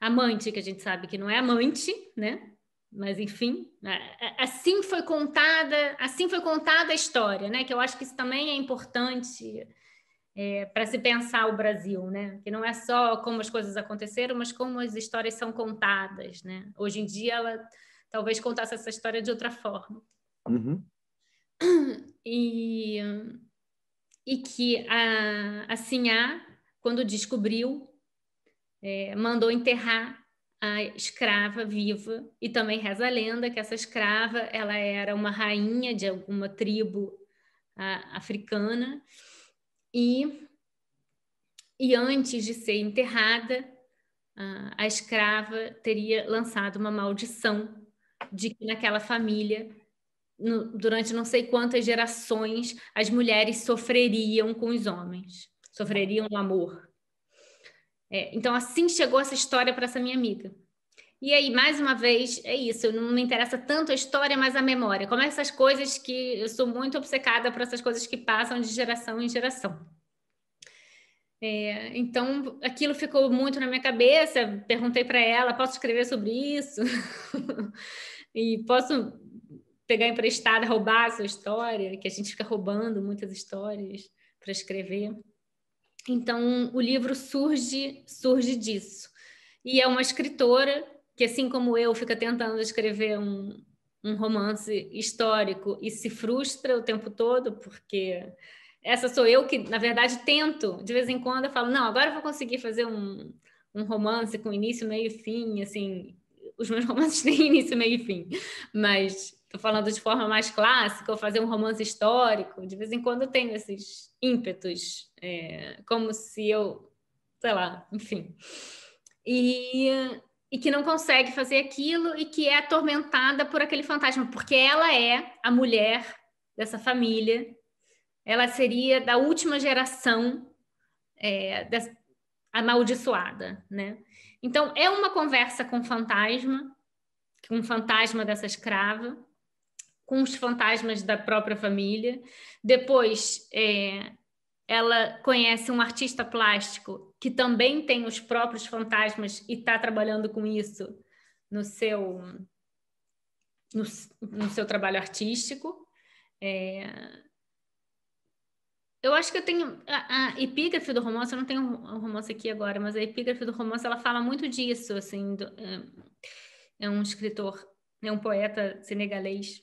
Speaker 2: amante que a gente sabe que não é amante, né? Mas enfim, né? assim foi contada, assim foi contada a história, né? Que eu acho que isso também é importante é, para se pensar o Brasil, né? Que não é só como as coisas aconteceram, mas como as histórias são contadas, né? Hoje em dia ela talvez contasse essa história de outra forma.
Speaker 1: Uhum.
Speaker 2: E, e que a, a Sinhá, quando descobriu, é, mandou enterrar a escrava viva. E também reza a lenda que essa escrava ela era uma rainha de alguma tribo a, africana. E e antes de ser enterrada a, a escrava teria lançado uma maldição de que naquela família no, durante não sei quantas gerações as mulheres sofreriam com os homens sofreriam no amor é, então, assim chegou essa história para essa minha amiga. E aí, mais uma vez, é isso, não me interessa tanto a história, mas a memória. Como essas coisas que eu sou muito obcecada por essas coisas que passam de geração em geração. É, então, aquilo ficou muito na minha cabeça. Perguntei para ela: posso escrever sobre isso? e posso pegar emprestada, roubar a sua história? Que a gente fica roubando muitas histórias para escrever. Então, o livro surge, surge disso. E é uma escritora que, assim como eu, fica tentando escrever um, um romance histórico e se frustra o tempo todo, porque essa sou eu que, na verdade, tento. De vez em quando eu falo, não, agora eu vou conseguir fazer um, um romance com início, meio e fim, assim... Os meus romances têm início, meio e fim, mas estou falando de forma mais clássica, ou fazer um romance histórico, de vez em quando eu tenho esses ímpetos, é, como se eu, sei lá, enfim. E, e que não consegue fazer aquilo e que é atormentada por aquele fantasma, porque ela é a mulher dessa família, ela seria da última geração é, amaldiçoada, né? Então, é uma conversa com fantasma, com o fantasma dessa escrava, com os fantasmas da própria família. Depois, é, ela conhece um artista plástico que também tem os próprios fantasmas e está trabalhando com isso no seu, no, no seu trabalho artístico. É, eu acho que eu tenho a, a, epígrafe do romance, eu não tenho um romance aqui agora, mas a epígrafe do romance ela fala muito disso, assim, do, é, é, um escritor, é um poeta senegalês.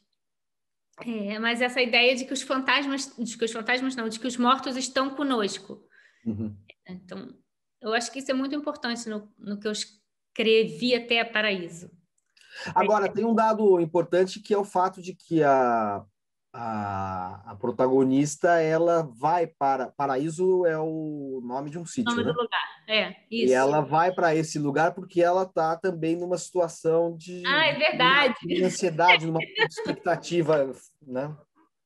Speaker 2: É, mas essa ideia de que os fantasmas, de que os fantasmas não, de que os mortos estão conosco. Uhum. Então, eu acho que isso é muito importante no, no que eu escrevi até Paraíso.
Speaker 1: Agora, tem um dado importante que é o fato de que a a, a, protagonista ela vai para Paraíso é o nome de um sítio, nome né? do
Speaker 2: lugar, é isso.
Speaker 1: E ela vai para esse lugar porque ela está também numa situação de
Speaker 2: ah é verdade,
Speaker 1: de ansiedade, numa expectativa, né?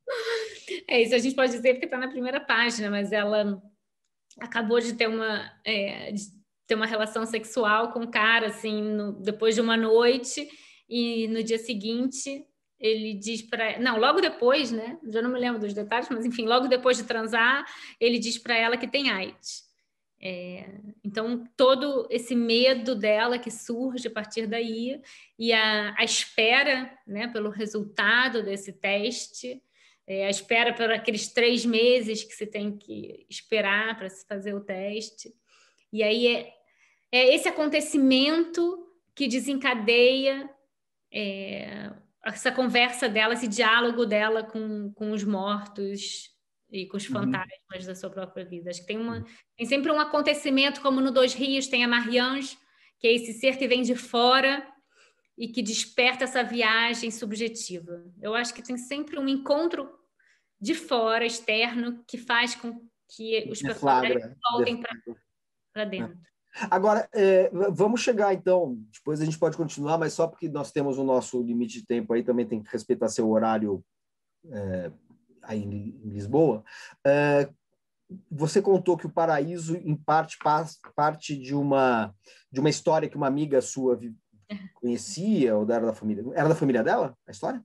Speaker 2: É isso a gente pode dizer porque está na primeira página, mas ela acabou de ter uma é, de ter uma relação sexual com o cara assim no, depois de uma noite e no dia seguinte ele diz para não logo depois né já não me lembro dos detalhes mas enfim logo depois de transar ele diz para ela que tem AIDS. É, então todo esse medo dela que surge a partir daí e a, a espera né pelo resultado desse teste é, a espera por aqueles três meses que se tem que esperar para se fazer o teste. E aí é, é esse acontecimento que desencadeia é, essa conversa dela, esse diálogo dela com, com os mortos e com os uhum. fantasmas uhum. da sua própria vida. Acho que tem, uma, tem sempre um acontecimento, como no Dois Rios, tem a Mariange, que é esse ser que vem de fora e que desperta essa viagem subjetiva. Eu acho que tem sempre um encontro de fora, externo, que faz com que os personagens voltem para dentro.
Speaker 1: Agora, é, vamos chegar então, depois a gente pode continuar, mas só porque nós temos o nosso limite de tempo aí, também tem que respeitar seu horário é, aí em, Lisboa. É, você contou que o Paraíso, em parte, parte de uma, de uma história que uma amiga sua conhecia, ou era da família? Era da família dela, a história?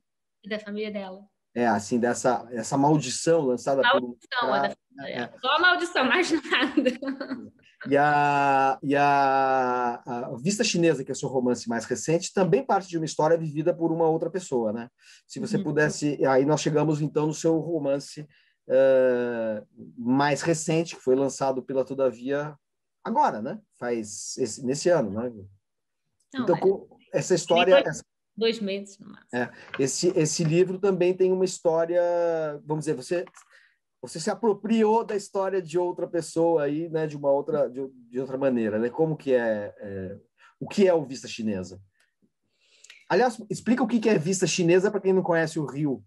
Speaker 2: Da família dela.
Speaker 1: É, assim, dessa essa maldição lançada
Speaker 2: maldição, por um... É. É. Só a maldição, mais nada.
Speaker 1: E a, e a, a, Vista Chinesa, que é o seu romance mais recente, também parte de uma história vivida por uma outra pessoa, né? Se você uhum. pudesse... Aí nós chegamos, então, no seu romance uh, mais recente, que foi lançado pela Todavia agora, né? Faz esse, nesse ano, né? Não, então, com essa história... Essa,
Speaker 2: dois meses no máximo.
Speaker 1: É, esse, esse livro também tem uma história, vamos dizer, você você se apropriou da história de outra pessoa aí, né, de uma outra de, de outra maneira, né? Como que é, é, o que é o vista chinesa? Aliás, explica o que é vista chinesa para quem não conhece o Rio.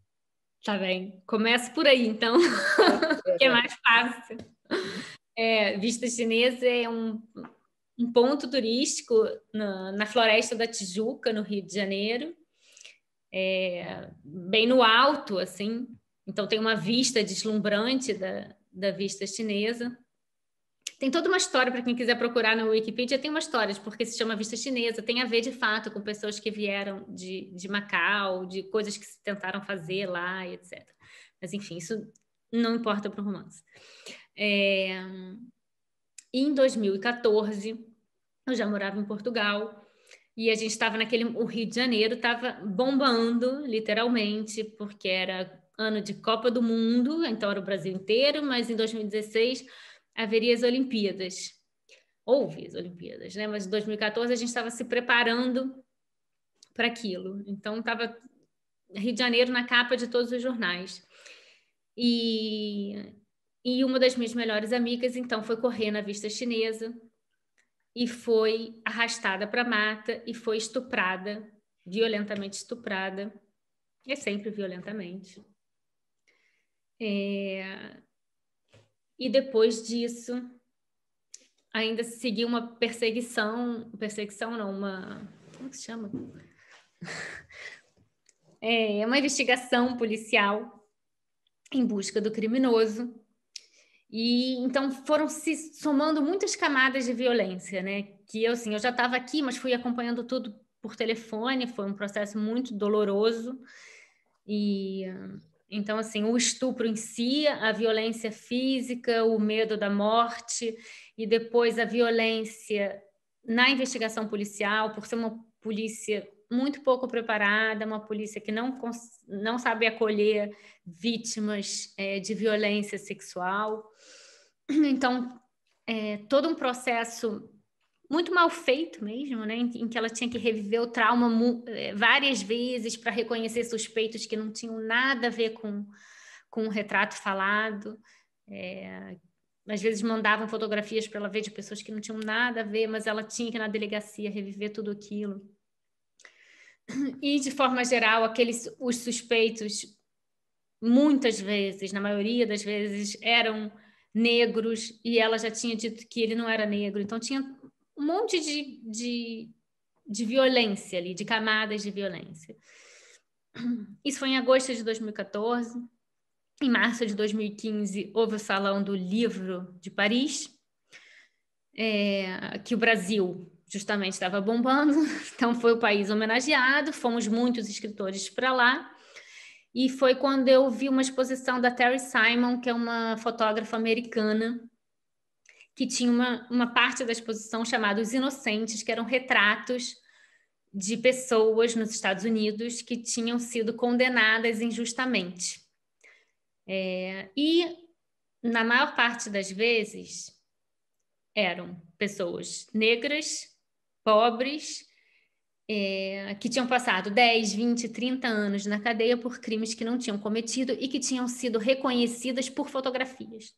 Speaker 2: Tá bem, começa por aí então, que é mais fácil. É, vista chinesa é um, um ponto turístico na, na floresta da Tijuca, no Rio de Janeiro, é, bem no alto, assim, então, tem uma vista deslumbrante da, da vista chinesa. Tem toda uma história para quem quiser procurar na Wikipedia, tem uma história de porque se chama vista chinesa, tem a ver de fato com pessoas que vieram de, de Macau, de coisas que se tentaram fazer lá, etc. Mas enfim, isso não importa para o romance. É... Em 2014, eu já morava em Portugal e a gente estava naquele. O Rio de Janeiro estava bombando, literalmente, porque era ano de Copa do Mundo, então era o Brasil inteiro, mas em 2016 haveria as Olimpíadas. Houve as Olimpíadas, né? Mas em 2014 a gente estava se preparando para aquilo. Então estava Rio de Janeiro na capa de todos os jornais. E, e uma das minhas melhores amigas, então, foi correr na vista chinesa e foi arrastada para a mata e foi estuprada, violentamente estuprada. É sempre violentamente. É... E depois disso, ainda seguiu uma perseguição, perseguição não, uma, como se chama? É uma investigação policial em busca do criminoso. E então foram se somando muitas camadas de violência, né? Que eu assim, eu já estava aqui, mas fui acompanhando tudo por telefone, foi um processo muito doloroso. E então, assim, o estupro em si, a violência física, o medo da morte e depois a violência na investigação policial, por ser uma polícia muito pouco preparada, uma polícia que não, não sabe acolher vítimas é, de violência sexual. Então, é, todo um processo muito mal feito mesmo, né? Em, que ela tinha que reviver o trauma é, várias vezes para reconhecer suspeitos que não tinham nada a ver com, com o retrato falado. É, às vezes mandavam fotografias para ela ver de pessoas que não tinham nada a ver, mas ela tinha que na delegacia reviver tudo aquilo. E de forma geral, aqueles os suspeitos muitas vezes, na maioria das vezes, eram negros e ela já tinha dito que ele não era negro. Então tinha um monte de, de, de violência ali, de camadas de violência. Isso foi em agosto de 2014. Em março de 2015, houve o Salão do Livro de Paris, é, que o Brasil justamente estava bombando, então foi o país homenageado, fomos muitos escritores para lá. E foi quando eu vi uma exposição da Terry Simon, que é uma fotógrafa americana, que tinha uma, uma parte da exposição chamada Os Inocentes, que eram retratos de pessoas nos Estados Unidos que tinham sido condenadas injustamente. É, e, na maior parte das vezes, eram pessoas negras, pobres, é, que tinham passado 10, 20, 30 anos na cadeia por crimes que não tinham cometido e que tinham sido reconhecidas por fotografias.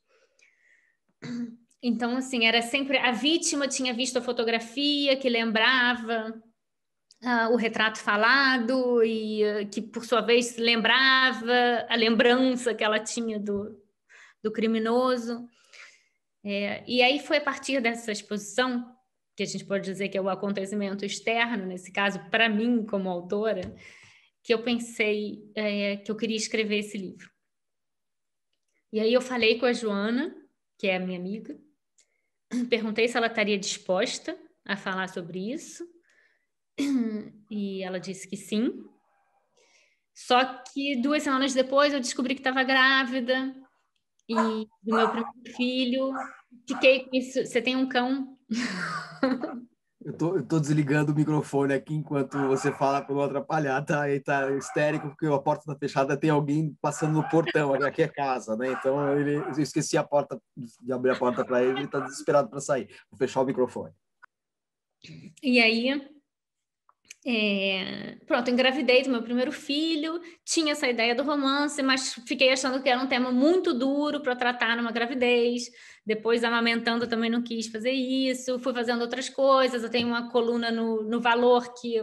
Speaker 2: Então, assim, era sempre a vítima tinha visto a fotografia que lembrava uh, o retrato falado e uh, que, por sua vez, lembrava a lembrança que ela tinha do, do criminoso. É, e aí foi a partir dessa exposição, que a gente pode dizer que é o acontecimento externo, nesse caso, para mim, como autora, que eu pensei é, que eu queria escrever esse livro. E aí eu falei com a Joana, que é a minha amiga, perguntei se ela estaria disposta a falar sobre isso. E ela disse que sim. Só que duas semanas depois eu descobri que estava grávida e do meu primeiro filho. Fiquei com isso. Você tem um cão?
Speaker 1: Eu tô, eu tô desligando o microfone aqui enquanto você fala para não atrapalhar, tá? Ele tá histérico porque a porta tá fechada, tem alguém passando no portão, aqui é casa, né? Então ele, eu esqueci a porta de abrir a porta para ele, ele tá desesperado para sair. Vou fechar o microfone.
Speaker 2: E aí é, pronto, engravidei do meu primeiro filho, tinha essa ideia do romance, mas fiquei achando que era um tema muito duro para tratar numa gravidez. Depois, amamentando, também não quis fazer isso. Fui fazendo outras coisas. Eu tenho uma coluna no, no Valor que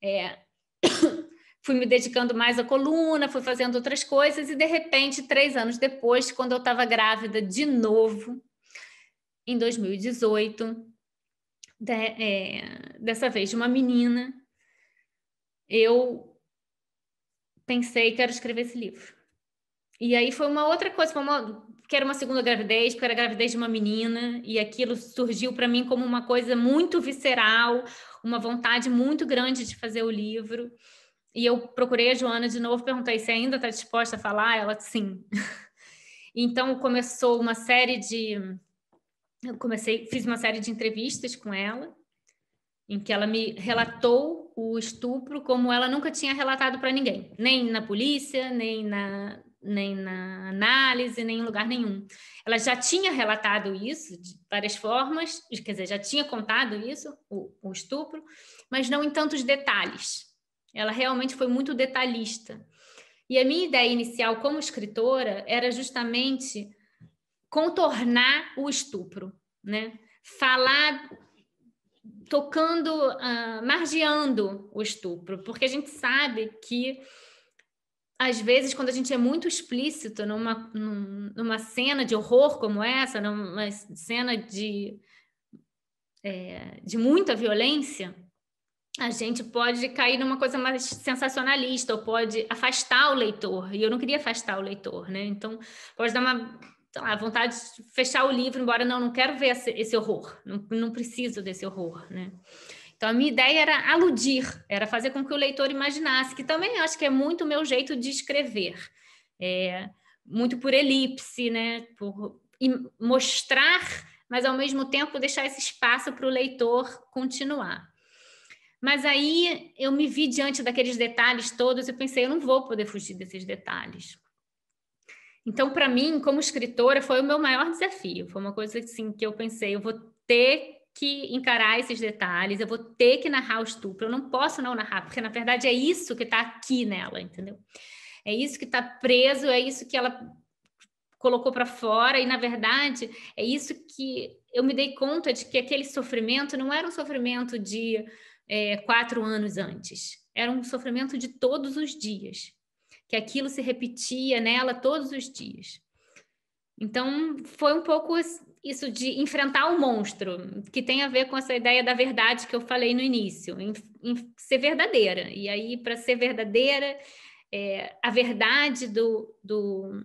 Speaker 2: é, fui me dedicando mais à coluna, fui fazendo outras coisas. E, de repente, três anos depois, quando eu estava grávida de novo, em 2018, de, é, dessa vez de uma menina, eu pensei, quero escrever esse livro. E aí foi uma outra coisa, uma, que era uma segunda gravidez, porque era a gravidez de uma menina, e aquilo surgiu para mim como uma coisa muito visceral, uma vontade muito grande de fazer o livro. E eu procurei a Joana de novo, perguntei se ainda está disposta a falar, ela sim. então começou uma série de eu comecei, fiz uma série de entrevistas com ela, em que ela me relatou o estupro como ela nunca tinha relatado para ninguém, nem na polícia, nem na, nem na análise, nem em lugar nenhum. Ela já tinha relatado isso de várias formas, quer dizer, já tinha contado isso, o, o estupro, mas não em tantos detalhes. Ela realmente foi muito detalhista. E a minha ideia inicial como escritora era justamente contornar o estupro, né? Falar tocando, uh, margeando o estupro, porque a gente sabe que às vezes quando a gente é muito explícito numa, numa cena de horror como essa, numa cena de, é, de muita violência, a gente pode cair numa coisa mais sensacionalista ou pode afastar o leitor. E eu não queria afastar o leitor, né? Então, pode dar uma lá, vontade de fechar o livro, embora não, não quero ver esse, esse horror, não, não preciso desse horror, né? Então, a minha ideia era aludir, era fazer com que o leitor imaginasse, que também acho que é muito o meu jeito de escrever, é, muito por elipse, né? Por mostrar, mas ao mesmo tempo deixar esse espaço para o leitor continuar. Mas aí eu me vi diante daqueles detalhes todos e pensei, eu não vou poder fugir desses detalhes. Então, para mim, como escritora, foi o meu maior desafio. Foi uma coisa assim que eu pensei, eu vou ter que encarar esses detalhes, eu vou ter que narrar o estupro, eu não posso não narrar, porque na verdade é isso que está aqui nela, entendeu? É isso que está preso, é isso que ela colocou para fora, e na verdade é isso que eu me dei conta de que aquele sofrimento não era um sofrimento de é, quatro anos antes, era um sofrimento de todos os dias, que aquilo se repetia nela todos os dias. Então, foi um pouco isso de enfrentar o monstro, que tem a ver com essa ideia da verdade que eu falei no início, em, em ser verdadeira. E aí, para ser verdadeira, é, a verdade do, do,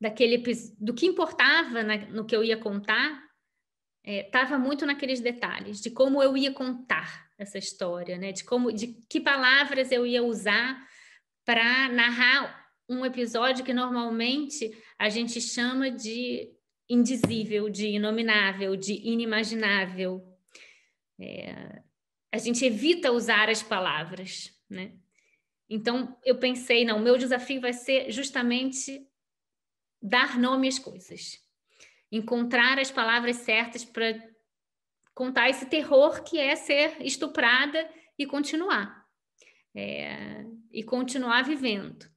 Speaker 2: daquele do que importava na, no que eu ia contar estava é, muito naqueles detalhes de como eu ia contar essa história, né? De como, de que palavras eu ia usar para narrar um episódio que normalmente a gente chama de indizível, de inominável, de inimaginável. É, a gente evita usar as palavras, né? Então eu pensei, não, meu desafio vai ser justamente dar nome às coisas, encontrar as palavras certas para contar esse terror que é ser estuprada e continuar, é, e continuar vivendo.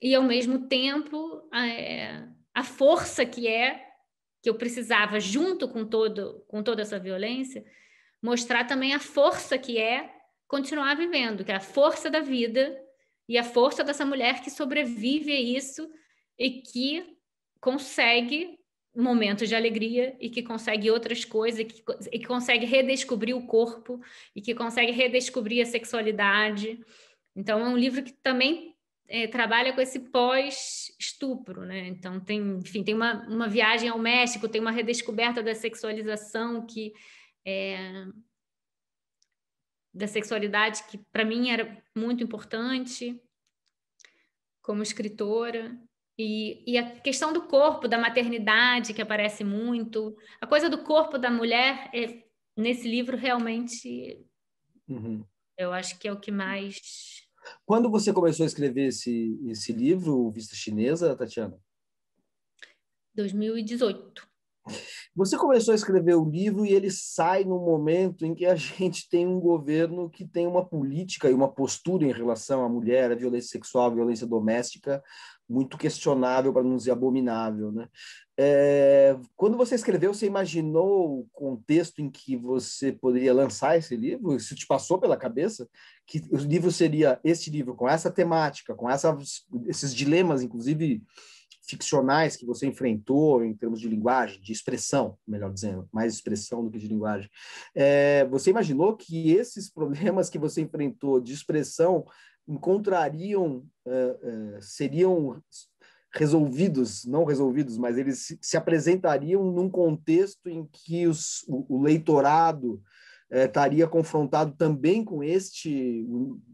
Speaker 2: E ao mesmo tempo é, a força que é que eu precisava junto com todo com toda essa violência mostrar também a força que é continuar vivendo que é a força da vida e a força dessa mulher que sobrevive a isso e que consegue momentos de alegria e que consegue outras coisas e que, e que consegue redescobrir o corpo e que consegue redescobrir a sexualidade então é um livro que também é, trabalha com esse pós-estupro, né? Então tem, enfim, tem uma, uma viagem ao México, tem uma redescoberta da sexualização que é, da sexualidade que para mim era muito importante como escritora e, e, a questão do corpo, da maternidade que aparece muito, a coisa do corpo da mulher é, nesse livro realmente uhum. eu acho que é o que mais
Speaker 1: quando você começou a escrever esse, esse livro, Vista Chinesa, Tatiana?
Speaker 2: 2018.
Speaker 1: Você começou a escrever o livro e ele sai no momento em que a gente tem um governo que tem uma política e uma postura em relação à mulher, à violência sexual, à violência doméstica, muito questionável, para não dizer abominável. Né? É, quando você escreveu, você imaginou o contexto em que você poderia lançar esse livro? Isso te passou pela cabeça? Que o livro seria este livro, com essa temática, com essa, esses dilemas, inclusive ficcionais que você enfrentou em termos de linguagem, de expressão, melhor dizendo, mais expressão do que de linguagem. É, você imaginou que esses problemas que você enfrentou de expressão encontrariam, uh, uh, seriam resolvidos, não resolvidos, mas eles se, se apresentariam num contexto em que os, o, o leitorado uh, estaria confrontado também com este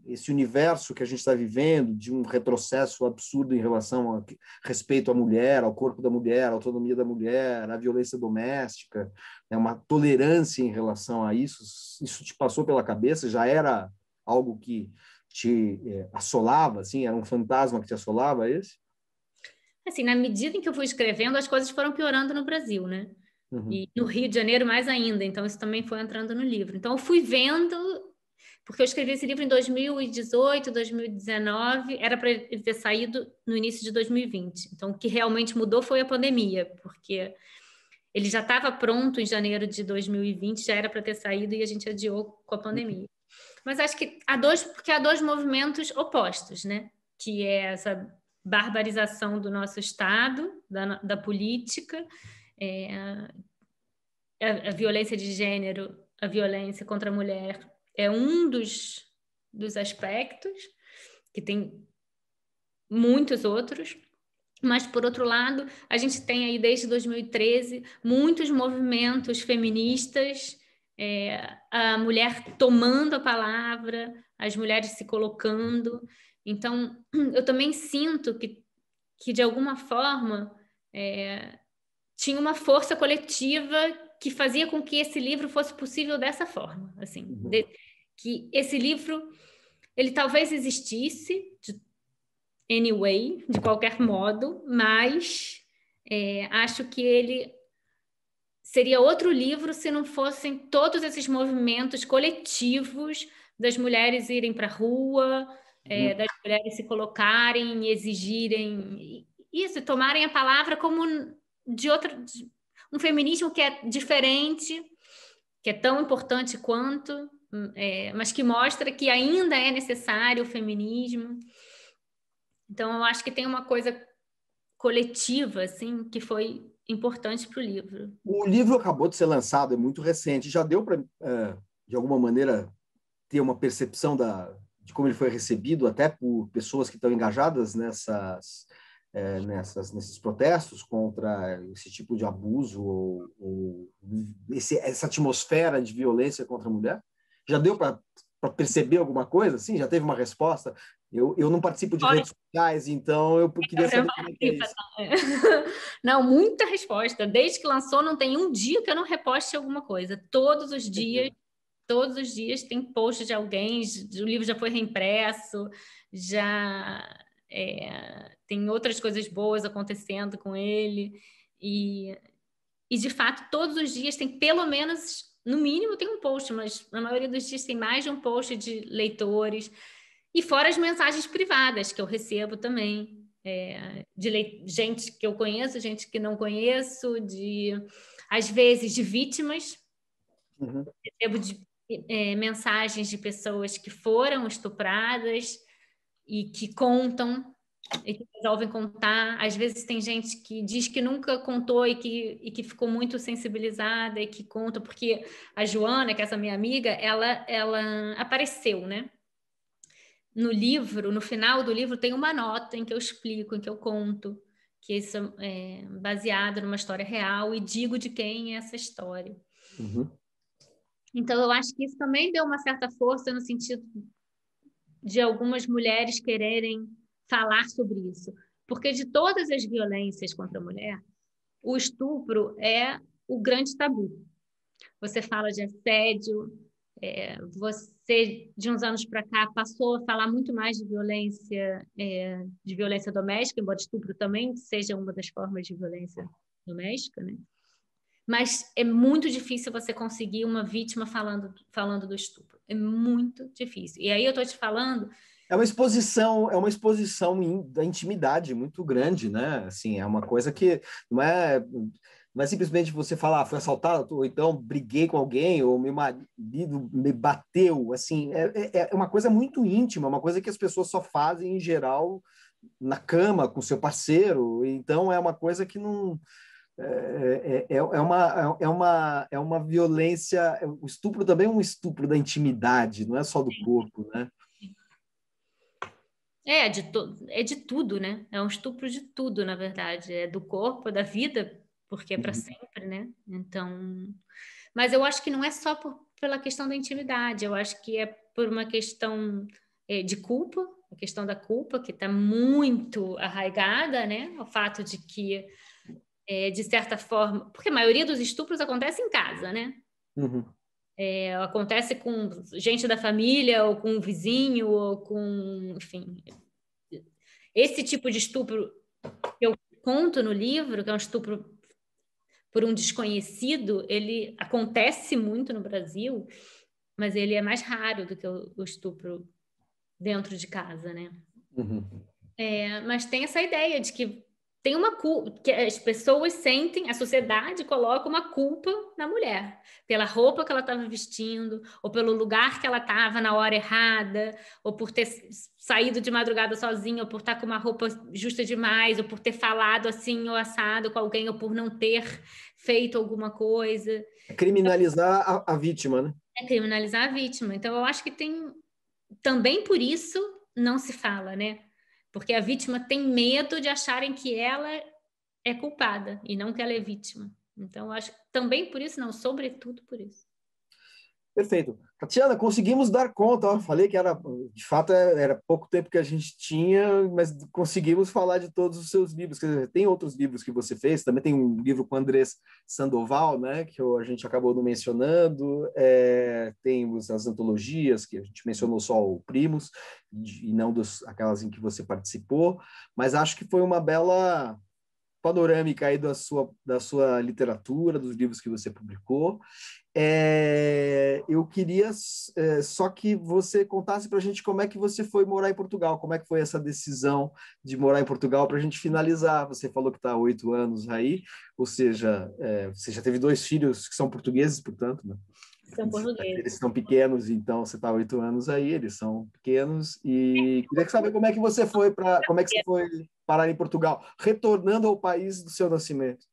Speaker 1: esse universo que a gente está vivendo, de um retrocesso absurdo em relação a respeito à mulher, ao corpo da mulher, à autonomia da mulher, à violência doméstica, né, uma tolerância em relação a isso. Isso te passou pela cabeça? Já era algo que te é, assolava, assim? Era um fantasma que te assolava esse?
Speaker 2: Assim, na medida em que eu fui escrevendo, as coisas foram piorando no Brasil, né? Uhum. E no Rio de Janeiro mais ainda, então isso também foi entrando no livro. Então eu fui vendo, porque eu escrevi esse livro em 2018, 2019, era para ele ter saído no início de 2020. Então o que realmente mudou foi a pandemia, porque ele já estava pronto em janeiro de 2020, já era para ter saído e a gente adiou com a pandemia. Mas acho que há dois, porque há dois movimentos opostos, né? Que é essa barbarização do nosso Estado, da, da política, é, a, a, violência de gênero, a violência contra a mulher é um dos, dos aspectos, que tem muitos outros, mas, por outro lado, a gente tem aí desde 2013 muitos movimentos feministas é, a mulher tomando a palavra, as mulheres se colocando. Então, eu também sinto que, que de alguma forma, é, tinha uma força coletiva que fazia com que esse livro fosse possível dessa forma, assim, uhum. de, que esse livro ele talvez existisse de, anyway, de qualquer modo, mas é, acho que ele seria outro livro se não fossem todos esses movimentos coletivos das mulheres irem para a rua, é, uhum. das mulheres se colocarem e exigirem isso, tomarem a palavra como de outra, de um feminismo que é diferente, que é tão importante quanto, é, mas que mostra que ainda é necessário o feminismo. Então, eu acho que tem uma coisa coletiva, assim, que foi importante para o livro.
Speaker 1: O livro acabou de ser lançado, é muito recente. Já deu para, é, de alguma maneira, ter uma percepção da, de como ele foi recebido, até por pessoas que estão engajadas nessas, é, nessas, nesses protestos contra esse tipo de abuso ou, ou esse, essa atmosfera de violência contra a mulher? Já deu para perceber alguma coisa? Sim, já teve uma resposta? Eu, eu não participo de redes sociais, então eu queria saber é, é isso.
Speaker 2: Não, muita resposta. Desde que lançou, não tem um dia que eu não reposte alguma coisa. Todos os dias, todos os dias tem post de alguém, o livro já foi reimpresso, já é, tem outras coisas boas acontecendo com ele. E, e, de fato, todos os dias tem pelo menos, no mínimo, tem um post, mas na maioria dos dias tem mais de um post de leitores e fora as mensagens privadas que eu recebo também, é, de gente que eu conheço, gente que não conheço, de às vezes de vítimas. Uhum. Recebo de, é, mensagens de pessoas que foram estupradas e que contam e que resolvem contar. Às vezes tem gente que diz que nunca contou e que, e que ficou muito sensibilizada e que conta, porque a Joana, que é essa minha amiga, ela, ela apareceu, né? No livro, no final do livro, tem uma nota em que eu explico, em que eu conto que isso é baseado numa história real e digo de quem é essa história. Uhum. Então, eu acho que isso também deu uma certa força no sentido de algumas mulheres quererem falar sobre isso. Porque de todas as violências contra a mulher, o estupro é o grande tabu. Você fala de assédio, é, você, de uns anos para cá, passou a falar muito mais de violência, é, de violência doméstica, embora estupro também seja uma das formas de violência doméstica, né? Mas é muito difícil você conseguir uma vítima falando, falando do estupro. É muito difícil. E aí eu estou te falando
Speaker 1: é uma exposição, é uma exposição da intimidade muito grande, né? Assim, é uma coisa que não é é simplesmente você falar, ah, foi assaltado, ou então briguei com alguém, ou meu marido me bateu. Assim, é, é, é uma coisa muito íntima, uma coisa que as pessoas só fazem em geral na cama com seu parceiro. Então é uma coisa que não é, é, é, é uma, é, uma, é uma violência. O estupro também é um estupro da intimidade, não é só do corpo, né?
Speaker 2: É, de, é de tudo, né? É um estupro de tudo, na verdade. É do corpo, da vida, porque é para uhum. sempre, né? Então, mas eu acho que não é só por, pela questão da intimidade, eu acho que é por uma questão é, de culpa, a questão da culpa que está muito arraigada, né? O fato de que, é, de certa forma, porque a maioria dos estupros acontece em casa, né? Uhum. É, acontece com gente da família, ou com um vizinho, ou com, enfim. Esse tipo de estupro que eu conto no livro, que é um estupro por um desconhecido, ele acontece muito no Brasil, mas ele é mais raro do que o, estupro dentro de casa, né? Uhum. É, mas tem essa ideia de que tem uma culpa, que as pessoas sentem, a sociedade coloca uma culpa na mulher, pela roupa que ela estava vestindo, ou pelo lugar que ela estava na hora errada, ou por ter saído de madrugada sozinha, ou por estar com uma roupa justa demais, ou por ter falado assim ou assado com alguém, ou por não ter feito alguma coisa.
Speaker 1: É criminalizar a, a vítima, né?
Speaker 2: É criminalizar a vítima. Então, eu acho que tem. Também por isso não se fala, né? Porque a vítima tem medo de acharem que ela é culpada e não que ela é vítima. Então, acho também por isso, não, sobretudo por isso.
Speaker 1: Perfeito. Tatiana, conseguimos dar conta. Eu falei que era, de fato, é, era pouco tempo que a gente tinha, mas conseguimos falar de todos os seus livros. Quer dizer, tem outros livros que você fez, também tem um livro com Andrés Sandoval, né, que a gente acabou não mencionando. É, tem as antologias, que a gente mencionou só o Primos, e não dos, aquelas em que você participou, mas acho que foi uma bela panorâmica aí da sua, da sua literatura, dos livros que você publicou. É, eu queria é, só que você contasse para a gente como é que você foi morar em Portugal, como é que foi essa decisão de morar em Portugal para a gente finalizar. Você falou que está há oito anos aí, ou seja, é, você já teve dois filhos que são portugueses, portanto, né?
Speaker 2: São portugueses.
Speaker 1: Eles são pequenos, então você está oito anos aí, eles são pequenos. E queria saber como é que você foi para, como é que você foi parar em Portugal, retornando ao país do seu nascimento.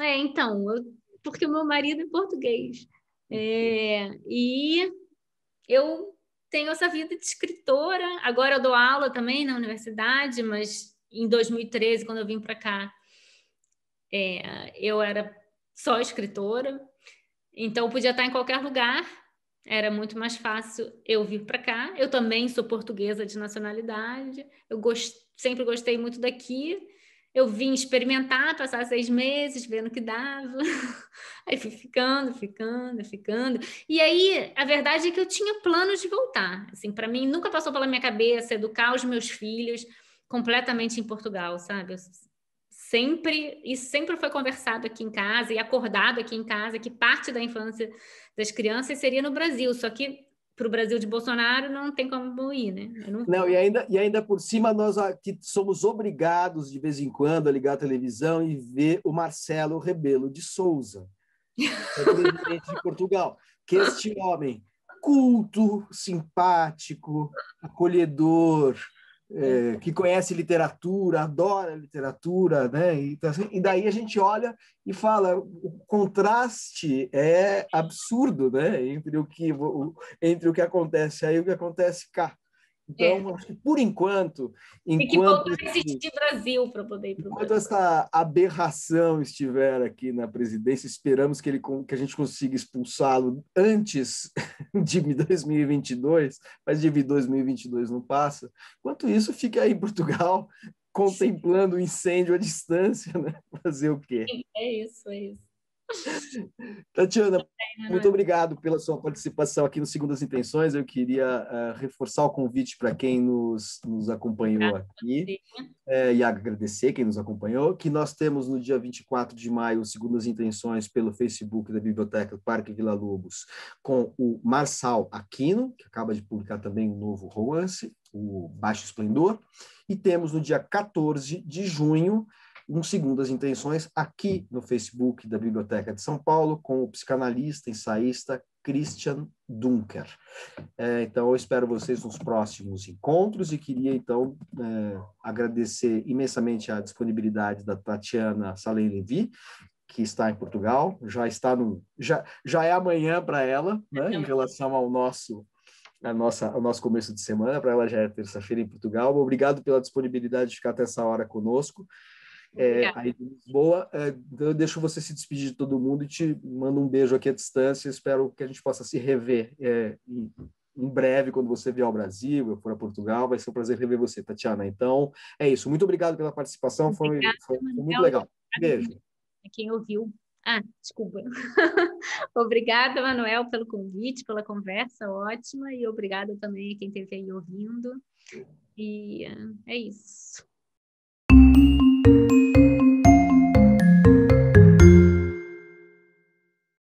Speaker 2: É, então, eu, porque o meu marido é português. É, e eu tenho essa vida de escritora. Agora eu dou aula também na universidade, mas em 2013, quando eu vim para cá, é, eu era só escritora. Então, eu podia estar em qualquer lugar, era muito mais fácil eu vir para cá. Eu também sou portuguesa de nacionalidade, eu gost... sempre gostei muito daqui. Eu vim experimentar, passar seis meses, vendo o que dava. Aí fui ficando, ficando, ficando. E aí, a verdade é que eu tinha planos de voltar. Assim, para mim, nunca passou pela minha cabeça educar os meus filhos completamente em Portugal, sabe? Eu sempre isso sempre foi conversado aqui em casa e acordado aqui em casa que parte da infância das crianças seria no Brasil, só que para o Brasil de Bolsonaro não tem como ir, né?
Speaker 1: Não... não... e ainda e ainda por cima nós aqui somos obrigados de vez em quando a ligar a televisão e ver o Marcelo Rebelo de Souza, presidente de Portugal, que este homem culto, simpático, acolhedor, é, que conhece literatura, adora literatura, né? E, então, assim, e daí a gente olha e fala, o contraste é absurdo, né? Entre o que, entre o que acontece aí e o que acontece cá. Então, é. acho que por enquanto, enquanto Tem que
Speaker 2: existir Brasil para poder ir
Speaker 1: enquanto essa aberração estiver aqui na presidência, esperamos que ele que a gente consiga expulsá-lo antes de 2022, mas de 2022 não passa. Enquanto isso, fica aí em Portugal contemplando o incêndio à distância, né? Fazer o quê?
Speaker 2: É isso, é isso.
Speaker 1: Tatiana, muito obrigado pela sua participação aqui no Segundas Intenções. Eu queria uh, reforçar o convite para quem nos, nos acompanhou aqui é, e agradecer quem nos acompanhou, que nós temos no dia 24 de maio Segundas Intenções pelo Facebook da Biblioteca Parque Vila Lobos com o Marçal Aquino, que acaba de publicar também um novo romance, o Baixo Esplendor, e temos no dia 14 de junho um Segundas Intenções aqui no Facebook da Biblioteca de São Paulo com o psicanalista, ensaísta Christian Dunker. É, então, eu espero vocês nos próximos encontros e queria, então, é, agradecer imensamente a disponibilidade da Tatiana Salem Levi, que está em Portugal, já está no já, já é amanhã para ela, né, em relação ao nosso a nossa ao nosso começo de semana, para ela já é terça-feira em Portugal. Obrigado pela disponibilidade de ficar até essa hora conosco é, aí de Lisboa. É, então eu deixo você se despedir de todo mundo e te mando um beijo aqui à distância. Espero que a gente possa se rever é, em, em, breve, quando você vier ao Brasil, eu for a Portugal. Vai ser um prazer rever você, Tatiana. Então, é isso. Muito obrigado pela participação. Foi, Obrigada, foi, foi muito legal. Beijo.
Speaker 2: Quem ouviu. Ah, desculpa. obrigada, Manuel, pelo convite, pela conversa ótima, e obrigada também a quem esteve aí ouvindo. E é isso.